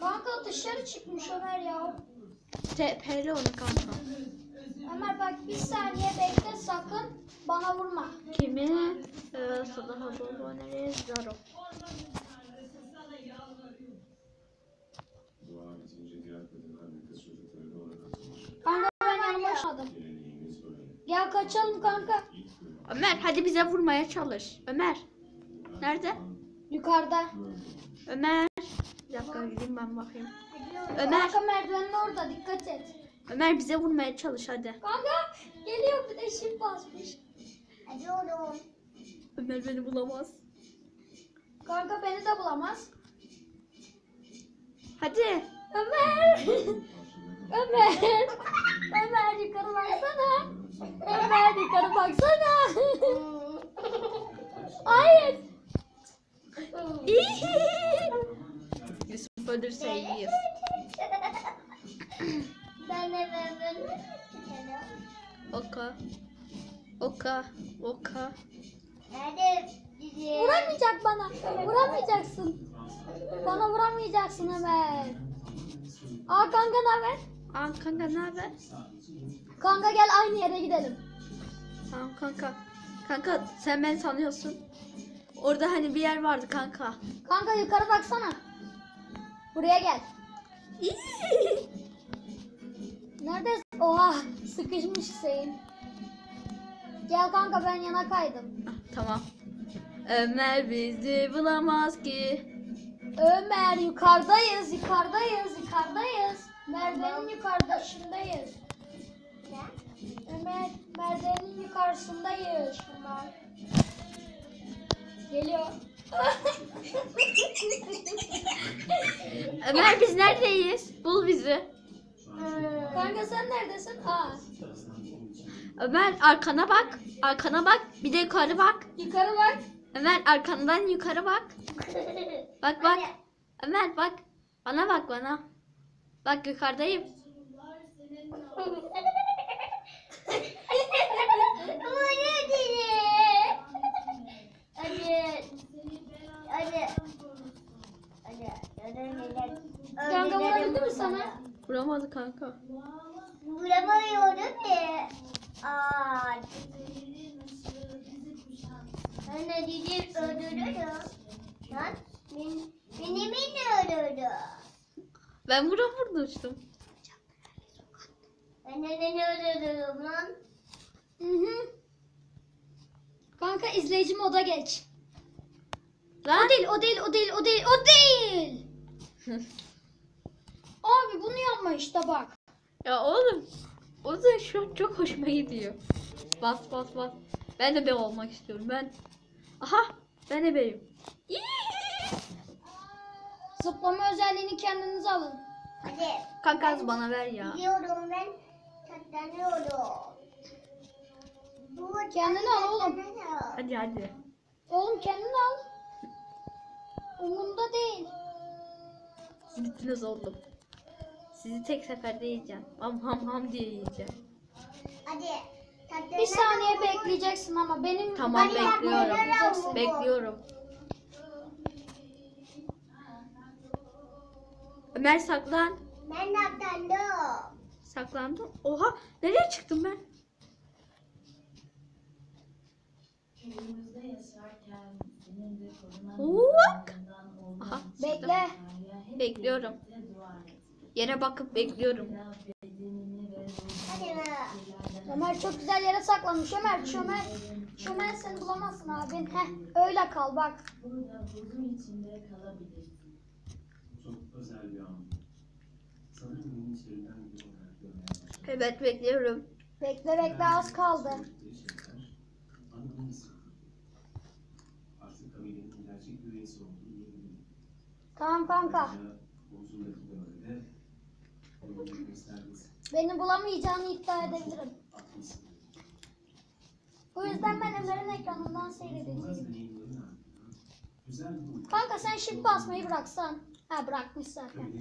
Speaker 2: Kanka dışarı çıkmış Ömer ya.
Speaker 1: TP'li onu kanka.
Speaker 2: Ömer bak bir saniye bekle sakın bana vurma.
Speaker 1: Kimi? Ee, Sadaha Bolu nereye? Zaro.
Speaker 2: Kanka ben yanıma yaşadım. Gel kaçalım kanka.
Speaker 1: Ömer hadi bize vurmaya çalış. Ömer. Nerede?
Speaker 2: Yukarıda.
Speaker 1: Ömer. Bir dakika gideyim ben bakayım. Ömer.
Speaker 2: Kanka merdivenin orada dikkat et.
Speaker 1: Ömer bize vurmaya çalış hadi.
Speaker 2: Kanka geliyor bir de şif basmış.
Speaker 3: Hadi oğlum.
Speaker 1: Ömer beni bulamaz.
Speaker 2: Kanka beni de bulamaz.
Speaker 1: Hadi.
Speaker 2: Ömer. Ömer. Ömer yukarı baksana. Ömer yukarı baksana. Hayır.
Speaker 1: Yusuf ölürse iyiyiz.
Speaker 3: Ben ben ben.
Speaker 1: Oka. Oka. Oka.
Speaker 3: Nerede?
Speaker 2: Vuramayacak bana. Vuramayacaksın. Bana vuramayacaksın Ömer. Aa kanka ne haber?
Speaker 1: Aa kanka ne haber?
Speaker 2: Kanka gel aynı yere gidelim.
Speaker 1: Tamam kanka. Kanka sen beni tanıyorsun. Orada hani bir yer vardı kanka.
Speaker 2: Kanka yukarı baksana. Buraya gel. Neredesin? Oha sıkışmış Hüseyin. Gel kanka ben yana kaydım.
Speaker 1: Ah, tamam. Ömer bizi bulamaz ki.
Speaker 2: Ömer yukarıdayız, yukarıdayız, yukarıdayız. Merdivenin yukarıdasındayız. Ömer merdivenin yukarısındayız. Ömer. Geliyor.
Speaker 1: Ömer biz neredeyiz? Bul bizi.
Speaker 2: Kanka sen neredesin? Aa,
Speaker 1: Ömer arkana bak. Arkana bak. Bir de yukarı bak.
Speaker 2: yukarı bak.
Speaker 1: Ömer arkandan yukarı bak. Bak bak. Ömer bak. Bana bak bana. Bak yukarıdayım.
Speaker 3: Bu ne dedi? Hadi. Hadi. Hadi.
Speaker 2: Kanka vurabildi mi sana?
Speaker 1: Vuramadı kanka.
Speaker 3: Vuramıyorum ki. Aa. Ben de dedim öldürürüm. Lan ben, beni beni öldürdü.
Speaker 1: Ben bura vurduştum.
Speaker 3: Ben de seni öldürürüm lan.
Speaker 2: Hı hı. Kanka izleyici moda geç.
Speaker 1: Lan.
Speaker 2: O değil, o değil, o değil, o değil, o değil. Abi bunu yapma işte bak.
Speaker 1: Ya oğlum. O da şu an çok hoşuma gidiyor. Bas bas bas. Ben de bey olmak istiyorum. Ben. Aha. Ben de beyim.
Speaker 2: Zıplama özelliğini kendiniz alın.
Speaker 3: Hadi.
Speaker 1: Kanka az bana ver ya.
Speaker 3: Gidiyorum ben. Bu
Speaker 2: Kendini al oğlum.
Speaker 1: Hadi hadi.
Speaker 2: Oğlum kendini al. Umurumda değil.
Speaker 1: Siz bittiniz oğlum. Sizi tek seferde yiyeceğim. Ham ham ham diye yiyeceğim.
Speaker 3: Hadi.
Speaker 2: Bir saniye bekleyeceksin ama benim
Speaker 1: Tamam bekliyorum. Bekliyorum. Ömer saklan.
Speaker 3: Ben katlandım.
Speaker 1: Saklandım. Oha nereye çıktım ben? Bak. Aha.
Speaker 2: Bekle.
Speaker 1: Bekliyorum. Yere bakıp bekliyorum.
Speaker 3: Hadi.
Speaker 2: Ömer çok güzel yere saklanmış. Ömer, şu Ömer, şu Ömer seni bulamazsın abin. Heh, öyle kal bak.
Speaker 6: Çok özel bir an. Sanırım benim içeriden bir olarak görmeye başladım.
Speaker 1: Evet bekliyorum.
Speaker 2: Bekle bekle az kaldı. Tamam kanka. Beni bulamayacağını iddia edebilirim. Bu yüzden ben Ömer'in ekranından seyredeceğim. Kanka sen shift basmayı bıraksan. Ha bırakmış zaten.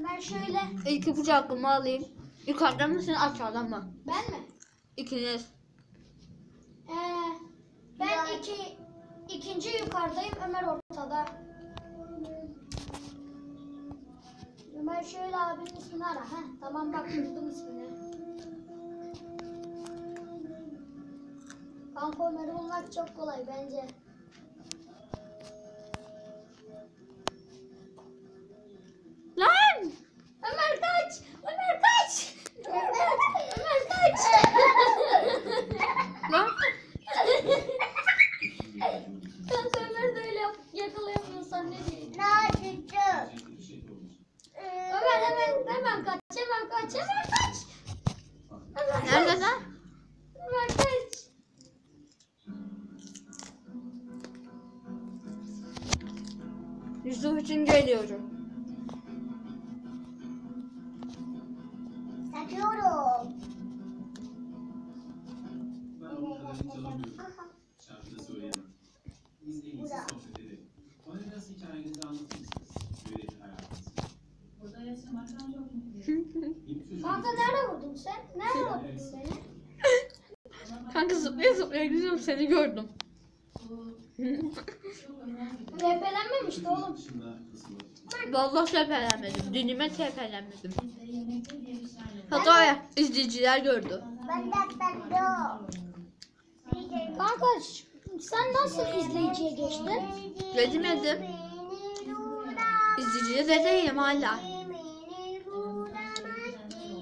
Speaker 2: Ömer şöyle.
Speaker 1: İlk kucağıma alayım. Yukarıdan mısın aşağıdan mı?
Speaker 2: Ben mi?
Speaker 1: İkiniz.
Speaker 2: Ee, ben iki, ikinci yukarıdayım. Ömer ortada. Ömer şöyle abinin ismini ara. Heh, tamam bak buldum ismini. Kanka Ömer'i bulmak çok kolay bence.
Speaker 1: Lan!
Speaker 2: Ömer de öyle yakalayamıyorsan ne diyeyim? Ömer hemen hemen kaç hemen kaç hemen kaç! Ömer kaç!
Speaker 1: Nerede lan?
Speaker 2: Ömer kaç!
Speaker 1: Yusuf için geliyorum.
Speaker 2: RP'lenmemişti oğlum.
Speaker 1: Vallahi tepelenmedim. Dinime tepelenmedim. Hatta izleyiciler gördü.
Speaker 3: Ben de ben de.
Speaker 2: Kanka sen nasıl izleyiciye geçtin?
Speaker 1: Geçmedim. İzleyiciye de değilim hala.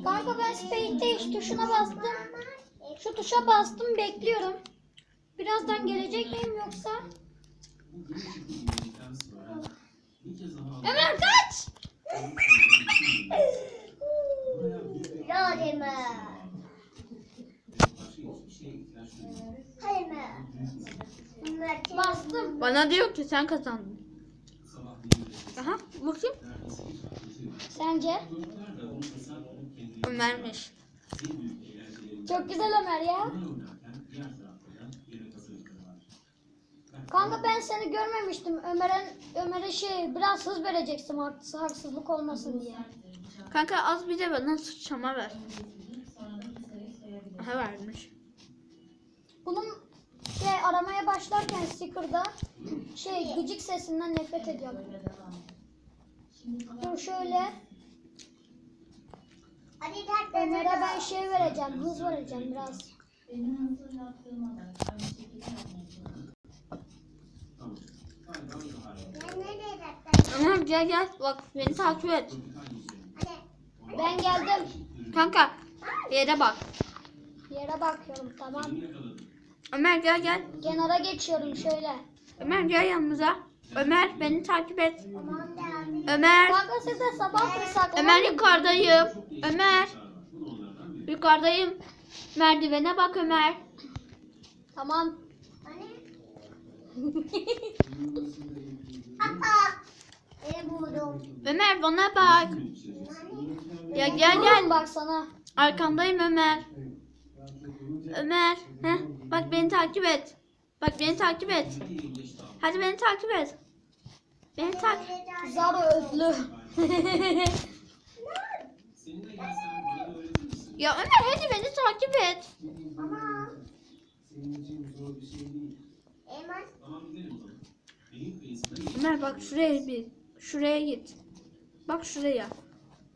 Speaker 2: Kanka ben Space'de iş tuşuna bastım. Şu tuşa bastım bekliyorum. Birazdan gelecek miyim yoksa?
Speaker 6: Bu gün çıkıp indikten sonra bir kez daha
Speaker 2: Ömer kaç!
Speaker 6: duymuyor.
Speaker 3: Hayır mı?
Speaker 2: Bastım.
Speaker 1: Bana diyor ki sen kazandın. Aha bakayım.
Speaker 2: Sence?
Speaker 1: Ömer'miş.
Speaker 2: Çok güzel Ömer ya.
Speaker 6: oyun oynarken diğer tarafta da yemek hazırlıkları var.
Speaker 2: Kanka ben seni görmemiştim. Ömer'e Ömer'e şey biraz hız vereceksin haks- haksızlık olmasın diye.
Speaker 1: Kanka az bir de bana sıçrama ver. Aha vermiş.
Speaker 2: Bunun şey aramaya başlarken sticker'da şey gıcık sesinden nefret ediyorum. Dur şöyle. Ömer'e ben şey vereceğim, hız vereceğim biraz.
Speaker 6: Tamam. Galiba bu daha iyi.
Speaker 3: Ben
Speaker 1: Ömer gel gel bak beni takip et.
Speaker 2: Ben geldim.
Speaker 1: Kanka yere bak.
Speaker 2: Yere bakıyorum tamam.
Speaker 1: Ömer gel gel.
Speaker 2: Kenara geçiyorum şöyle.
Speaker 1: Ömer gel yanımıza. Ömer beni takip et.
Speaker 3: Tamam.
Speaker 1: Ömer.
Speaker 2: Kanka siz de sabah kırsak.
Speaker 1: Ömer yukarıdayım. Ömer yukarıdayım. Merdivene bak Ömer.
Speaker 2: Tamam.
Speaker 3: Hani? Aa. Beni buldum.
Speaker 1: Ömer bana bak. Ya gel gel.
Speaker 2: bak sana.
Speaker 1: Arkandayım Ömer. Ömer. Heh, bak beni takip et. Bak beni takip et. Hadi beni takip et. Beni
Speaker 6: da öğretir misin?
Speaker 1: Ya Ömer hadi beni takip et.
Speaker 3: Ama.
Speaker 1: Ömer bak şuraya bir. Şuraya git. Bak şuraya.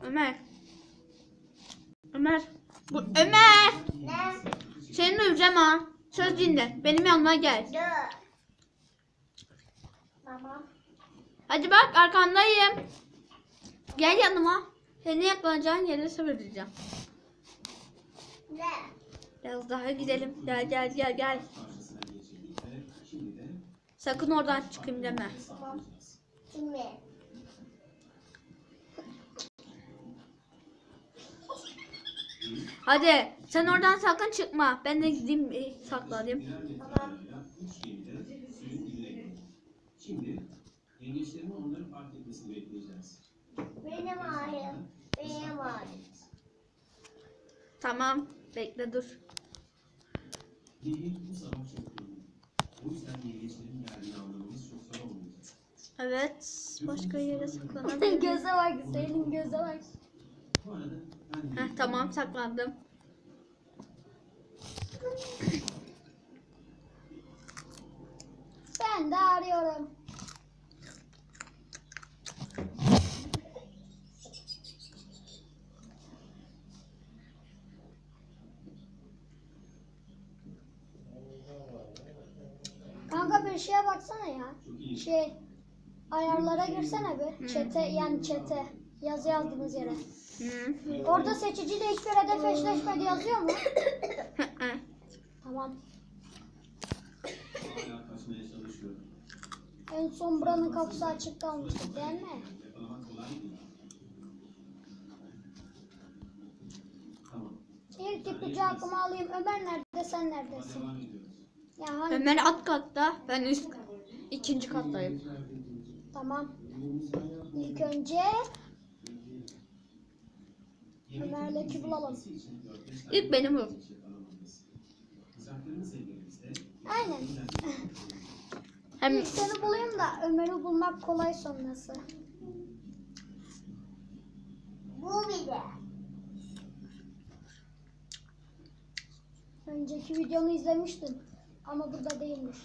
Speaker 1: Ömer. Ömer. Bu Ömer.
Speaker 3: Ne?
Speaker 1: Seni duyacağım ha. Söz dinle. Benim yanıma gel.
Speaker 3: Dur. Tamam.
Speaker 1: Hadi bak arkandayım. Gel yanıma. Seni yakalayacağın yere söyleyeceğim.
Speaker 3: Ne?
Speaker 1: Biraz daha gidelim. Gel gel gel gel.
Speaker 6: Şimdi
Speaker 1: Sakın oradan çıkayım deme.
Speaker 6: hesaplayacağız.
Speaker 3: Kimi?
Speaker 1: Hadi sen oradan sakın çıkma. Ben de gideyim
Speaker 6: suyun dibine girdik. Şimdi yengeçlerin onları fark etmesini bekleyeceğiz.
Speaker 3: Benim ağrım. Benim ağrım.
Speaker 1: Tamam. Bekle dur.
Speaker 6: Nehir bu sabah çok yoğun. O yüzden yengeçlerin geldiğini anlamamız çok zor olmayacak.
Speaker 1: Evet. Başka yere saklanabilirim.
Speaker 2: göze bak. Senin göze bak.
Speaker 6: Bu arada
Speaker 1: Heh, tamam saklandım.
Speaker 2: Ben de arıyorum. Kanka bir şeye baksana ya. Şey ayarlara girsene bir. Çete yani çete. Yazı yazdığınız yere.
Speaker 1: Hı.
Speaker 2: Orada seçiciyle hiçbir hedef eşleşmedi yazıyor mu? Tamam. En son buranın kapısı açık kalmıştı değil mi? İlk ipucu aklıma alayım. Ömer nerede sen neredesin? Ya hangi?
Speaker 1: Ömer alt katta. Ben üst ikinci kattayım.
Speaker 2: Tamam. İlk önce Ömer'leki bulalım.
Speaker 1: İlk benim
Speaker 6: sevgilimizde
Speaker 2: Aynen.
Speaker 1: Hem
Speaker 2: İlk seni bulayım da Ömer'i bulmak kolay sonrası.
Speaker 3: Bu bir de.
Speaker 2: Önceki videonu izlemiştim. Ama burada değilmiş.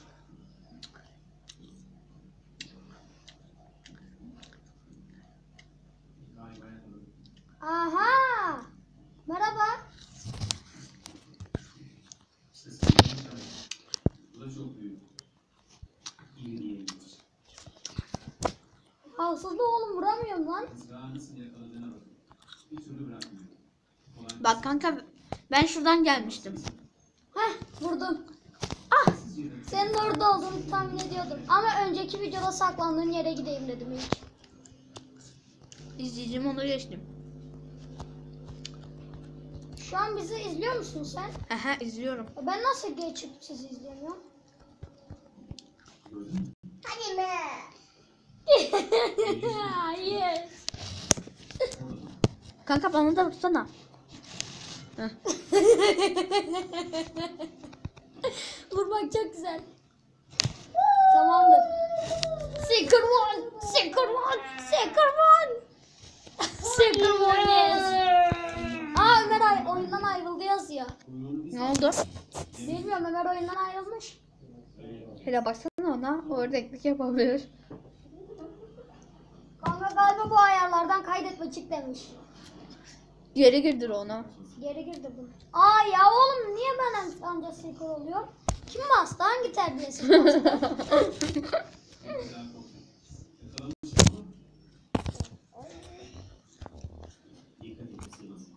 Speaker 6: Galiba yakaladım.
Speaker 2: Aha! Merhaba.
Speaker 6: Sesini duyunca Bu da çok büyük. İyi niyetlidir.
Speaker 2: Haksızlı oğlum vuramıyorum lan.
Speaker 1: Bak kanka ben şuradan gelmiştim.
Speaker 2: Heh vurdum. Ah! Senin orada olduğunu tahmin ediyordum. Ama önceki videoda saklandığın yere gideyim dedim ilk.
Speaker 1: İzleyicim onu geçtim.
Speaker 2: Şu an bizi izliyor musun sen?
Speaker 1: Aha izliyorum.
Speaker 2: Ben nasıl geçip sizi izlemiyorum?
Speaker 3: Hadi mi?
Speaker 2: yes.
Speaker 1: Kanka bana da. Heh.
Speaker 2: Vurmak çok güzel. Tamamdır. Secret one. Secret one. Secret one. Secret one yes. Ömer ay oyundan ayrıldı yazıyor.
Speaker 1: Ne oldu?
Speaker 2: Bilmiyorum Ömer oyundan ayrılmış.
Speaker 1: Hele baksana ona. O ördeklik yapabilir.
Speaker 2: Kanka galiba bu ayarlardan kaydetme çık demiş.
Speaker 1: Geri girdir onu.
Speaker 2: Geri girdi bu. Aa ya oğlum niye ben anca secret oluyor? Kim bastı? Hangi terbiyesiz bastı?
Speaker 6: güzel koktu. Yakalamış ama dikkat etmesi lazım.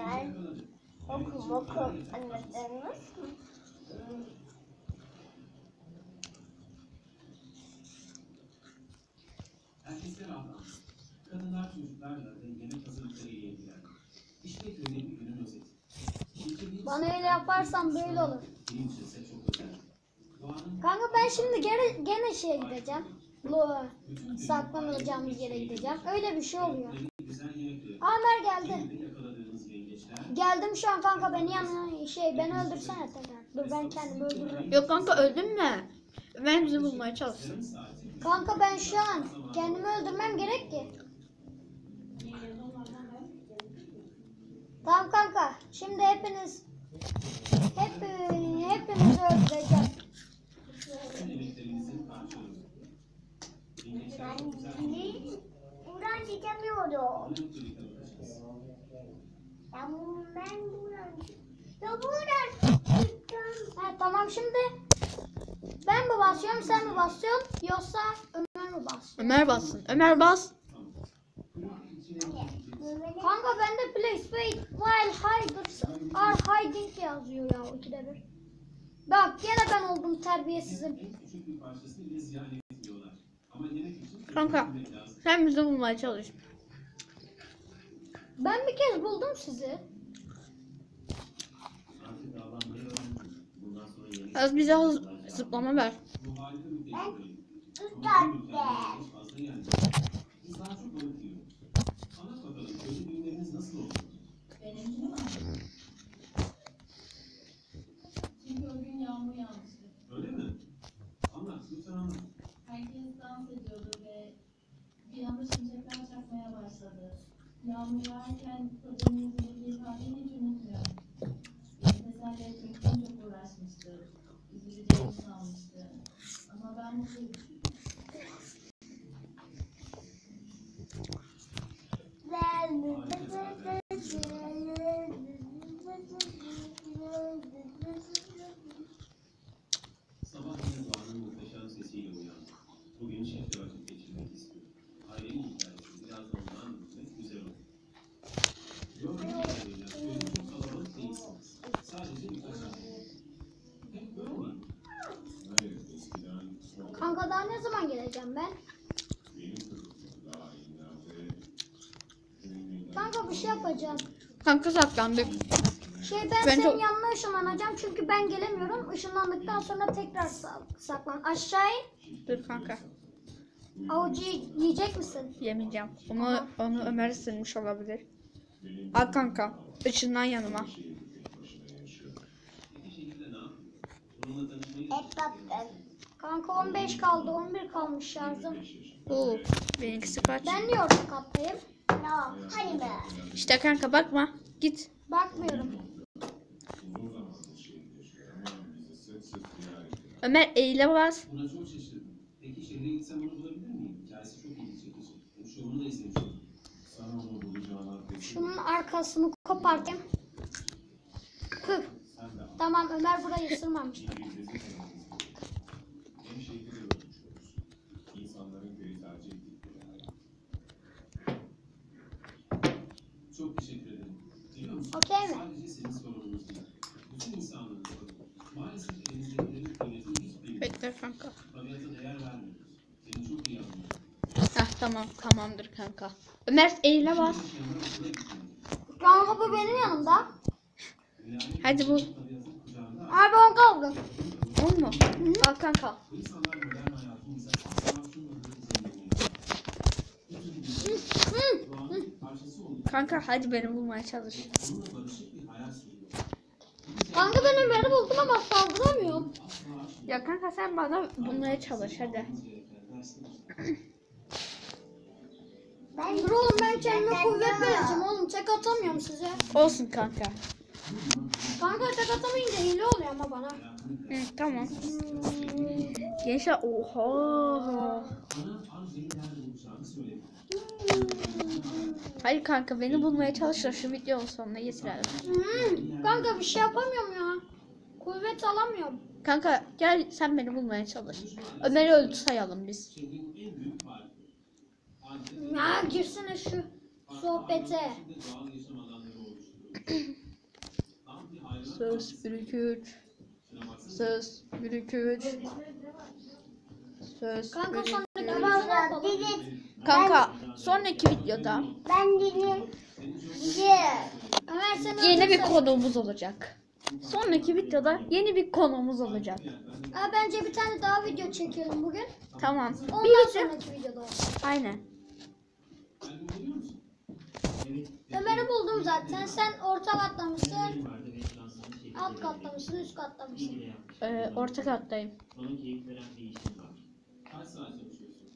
Speaker 6: Yakaladı.
Speaker 3: okum?
Speaker 6: Erkekler avlandı. Kadınlar çocuklarla ve yemek hazırlıkları ile ilgilendi. İşte öyle bir günün özeti.
Speaker 2: Bana öyle yaparsan böyle olur.
Speaker 6: Doğanın
Speaker 2: Kanka ben şimdi gene, gene şeye gideceğim. Bu saklanacağımız yere gideceğim. Öyle bir şey oluyor.
Speaker 6: güzel.
Speaker 2: Amer geldi. Geldim şu an kanka beni yanına şey beni öldürsene tekrar. Dur ben kendimi öldürürüm.
Speaker 1: Yok kanka öldün mü? Ben bizi bulmaya
Speaker 6: saati
Speaker 2: Kanka ben şu an kendimi öldürmem gerek ki. Tamam kanka. Şimdi hepiniz hep hepinizi öldüreceğim.
Speaker 6: bütün emeklerinizin karşılığı. Yengeçler çok güzel
Speaker 3: Ne? Buradan çıkamıyorum.
Speaker 6: Onu hep birlikte bakacağız.
Speaker 3: Ya bu- ben buradan Ya buradan.
Speaker 2: Ha, tamam şimdi ben mi basıyorum sen mi basıyorsun yoksa Ömer mi basıyor?
Speaker 1: Ömer bassın. Ömer bas.
Speaker 2: Kanka bende please wait while hiders are hiding yazıyor ya ikide bir. Bak gene ben oldum terbiyesizim.
Speaker 1: Kanka. Sen bizi bulmaya çalış.
Speaker 2: Ben bir kez buldum sizi.
Speaker 1: Az bize zıplama ver.
Speaker 6: Bu harika bir tecrübe.
Speaker 3: Üst
Speaker 6: Ama bu
Speaker 3: katta.
Speaker 6: ülkelerde fazla yani. Biz daha çok balık yiyoruz. Anlat bakalım kötü günleriniz nasıl oldu?
Speaker 4: Benimkini mi aldın? Çünkü o gün yağmur yağmıştı.
Speaker 6: Öyle mi? Anlat lütfen anlat.
Speaker 4: Herkes dans ediyordu ve bir anda şimşekler çakmaya başladı. Yağmur yağarken kadının yüzündeki ifadeni hiç unutmuyorum. Beni teselli etmek için çok uğraşmıştı. Üzüleceğimi sanmıştı. Ama ben mutluydum.
Speaker 6: Sabah yine doğanın muhteşem sesiyle uyandım. Bugün şefle vakit geçirmek istiyorum.
Speaker 2: Daha ne zaman geleceğim ben? Kanka bir şey yapacağım.
Speaker 1: Kanka saklandık.
Speaker 2: Şey ben,
Speaker 1: Ben
Speaker 2: senin
Speaker 1: çok-
Speaker 2: yanına ışınlanacağım çünkü ben gelemiyorum. Işınlandıktan sonra tekrar sa- saklan. Aşağı in.
Speaker 1: Dur kanka.
Speaker 2: Avucu yiyecek misin?
Speaker 1: Yemeyeceğim. Onu, onu Ömer ısırmış olabilir. Al kanka. Işından yanıma.
Speaker 3: Et baktım.
Speaker 2: Kanka 15 kaldı. 11 kalmış şarjım.
Speaker 1: Oo, benimkisi kaç?
Speaker 2: Ben niye orta kattayım?
Speaker 3: No. Hadi mi?
Speaker 1: İşte kanka bakma. Git.
Speaker 2: Bakmıyorum.
Speaker 1: Ömer eğile bas.
Speaker 6: Buna çok şaşırdım. Peki şehre gitsem onu bulabilir miyim? Hikayesi çok ilgi çekici. Hem şovunu da izlemiş olurum. Sana onu bulacağına
Speaker 2: Şunun arkasını kopartayım. Püf. Tamam Ömer burayı ısırmamış.
Speaker 6: Çok teşekkür ederim. Biliyor musun?
Speaker 2: Okey mi?
Speaker 6: Sadece senin sorununuz değil. Bütün insanların sorunu. Maalesef elimizdekilerin kıymetini hiç bilmiyoruz.
Speaker 1: Bekle kanka.
Speaker 6: Tabiata değer vermiyoruz. Seni çok iyi anlıyorum.
Speaker 1: Hah tamam tamamdır kanka. Ömer eğile bas.
Speaker 2: Kanka bu benim yanımda.
Speaker 1: Hadi bu.
Speaker 2: Abi on kaldı.
Speaker 1: On mu? Al kanka.
Speaker 6: İnsanlar modern hayatın bize asla sunmadığı zenginliği. Bütün doğanın bir parçası oluyor.
Speaker 1: Kanka hadi beni bulmaya çalış.
Speaker 2: Kanka ben Ömer'i buldum ama saldıramıyorum.
Speaker 1: Ya kanka sen bana bulmaya çalış hadi.
Speaker 2: Ben dur oğlum ben kendime kuvvet vereceğim oğlum tek atamıyorum size.
Speaker 1: Olsun kanka.
Speaker 2: Kanka tek atamayınca hile oluyor ama bana.
Speaker 1: Hı, tamam. Gençler oha.
Speaker 6: Bana az beni nerede bulacağını söyledi.
Speaker 1: Hayır kanka beni bulmaya çalış da şu videonun sonuna getirelim.
Speaker 2: Hmm, kanka bir şey yapamıyorum ya. Kuvvet alamıyorum.
Speaker 1: Kanka gel sen beni bulmaya çalış. Ömer'i öldü sayalım biz.
Speaker 2: Ya girsene şu sohbete.
Speaker 1: Söz bir iki üç.
Speaker 6: Şuna baksana.
Speaker 1: Söz bir iki üç. Söz
Speaker 2: Kanka videoda ne yapalım?
Speaker 1: Kanka sonraki videoda
Speaker 3: Ben dedim. Gidin.
Speaker 2: Ömer sen
Speaker 1: yeni bir konuğumuz olacak. Sonraki videoda yeni bir konuğumuz olacak.
Speaker 2: Aa, bence bir tane daha video çekelim bugün.
Speaker 1: Tamam.
Speaker 2: Ondan
Speaker 1: Bir video.
Speaker 2: sonraki videoda.
Speaker 1: Aynen.
Speaker 2: Ömer'i buldum zaten. Sen orta katta mısın? Alt katta mısın? Üst katta mısın?
Speaker 1: Ee, orta kattayım.
Speaker 7: Bana keyif veren bir işim var.
Speaker 6: Kaç saat çalışıyorsun?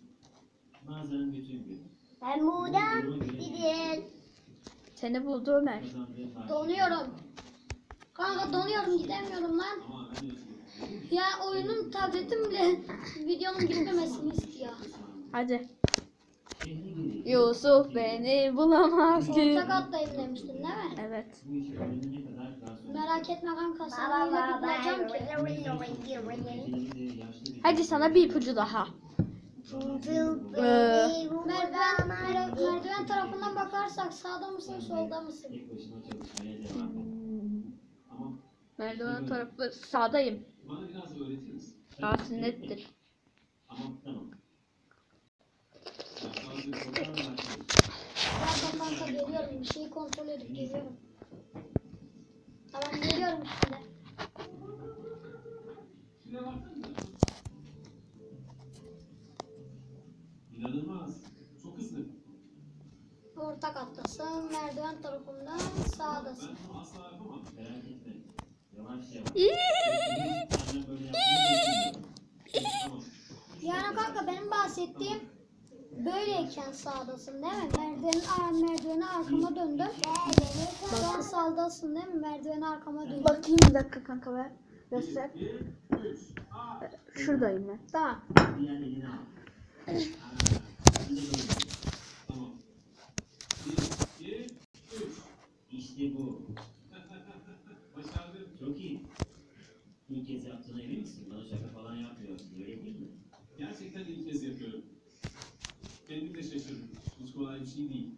Speaker 7: Bazen bütün gün
Speaker 3: Ben buradan gidin.
Speaker 1: Seni buldu Ömer.
Speaker 2: Donuyorum. Kanka donuyorum gidemiyorum lan. Ya oyunun tabletim bile videonun gitmemesini istiyor.
Speaker 1: Hadi. Yusuf beni bulamaz ki.
Speaker 2: Orta kattayım demiştin değil mi?
Speaker 1: Evet.
Speaker 2: Merak etme kanka sana öyle ki.
Speaker 1: Hadi sana bir ipucu daha. Ee,
Speaker 2: Merdiven, mer- merdiven tarafından bakarsak sağda mısın solda mısın?
Speaker 1: Merdiven tarafı sağdayım.
Speaker 6: Bana biraz öğretir misin?
Speaker 1: Sağ nettir.
Speaker 7: ama tamam.
Speaker 6: Ben sadece korkarım ben.
Speaker 2: Pardon kanka geliyorum bir şeyi kontrol edip geliyorum. Tamam geliyorum şimdi.
Speaker 6: İnanılmaz. Çok hızlı.
Speaker 2: Orta kattasın merdiven tarafından sağdasın.
Speaker 6: Ben bunu asla yapamam.
Speaker 7: Merak etme.
Speaker 2: Yani kanka benim bahsettiğim böyleyken sağdasın değil mi? Merdivenin aa, merdiveni arkama döndüm. Şu an sağdasın değil mi? Merdiveni arkama döndüm.
Speaker 1: Bakayım bir dakika kanka ver. Göster. Şuradayım ben.
Speaker 2: Tamam.
Speaker 7: İşte bu.
Speaker 6: Başardım.
Speaker 7: Çok iyi. İlk kez yaptığına emin misin? Bana şaka falan yapmıyorsun. Öyle değil mi?
Speaker 6: Gerçekten ilk kez yapıyorum. Kendim de şaşırdım. Hiç kolay bir şey değil.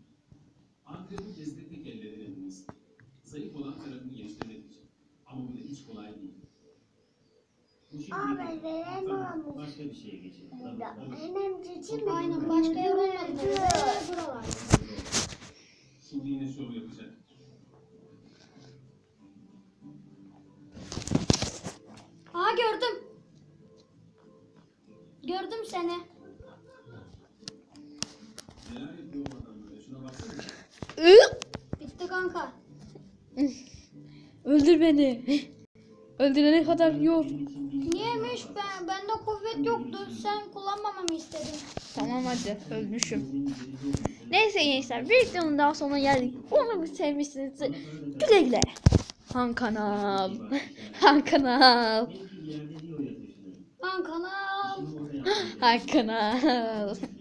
Speaker 6: Ankara'nın tek elde. Zayıf olan tarafını geliştirmek için. Ama bu da hiç kolay değil.
Speaker 7: Bu şimdi
Speaker 3: Aa ben veremem.
Speaker 7: başka bir şeye geçelim. Tamam, tamam.
Speaker 3: Annem cicim.
Speaker 2: Aynen başka yer olmadı. Buralar.
Speaker 6: Şimdi yine şov yapacak.
Speaker 2: Aa gördüm. Gördüm seni. Bitti kanka.
Speaker 1: Öldür beni. Öldürene kadar yok.
Speaker 2: Niyemiş ben bende kuvvet yoktu. Sen kullanmamamı istedin.
Speaker 1: Tamam hadi ölmüşüm. Neyse gençler bir videonun daha sonuna geldik. Umarım sevmişsiniz. Güle güle. Han kanal. Han kanal.
Speaker 7: Yerde Rio taşınır.
Speaker 1: Kanal.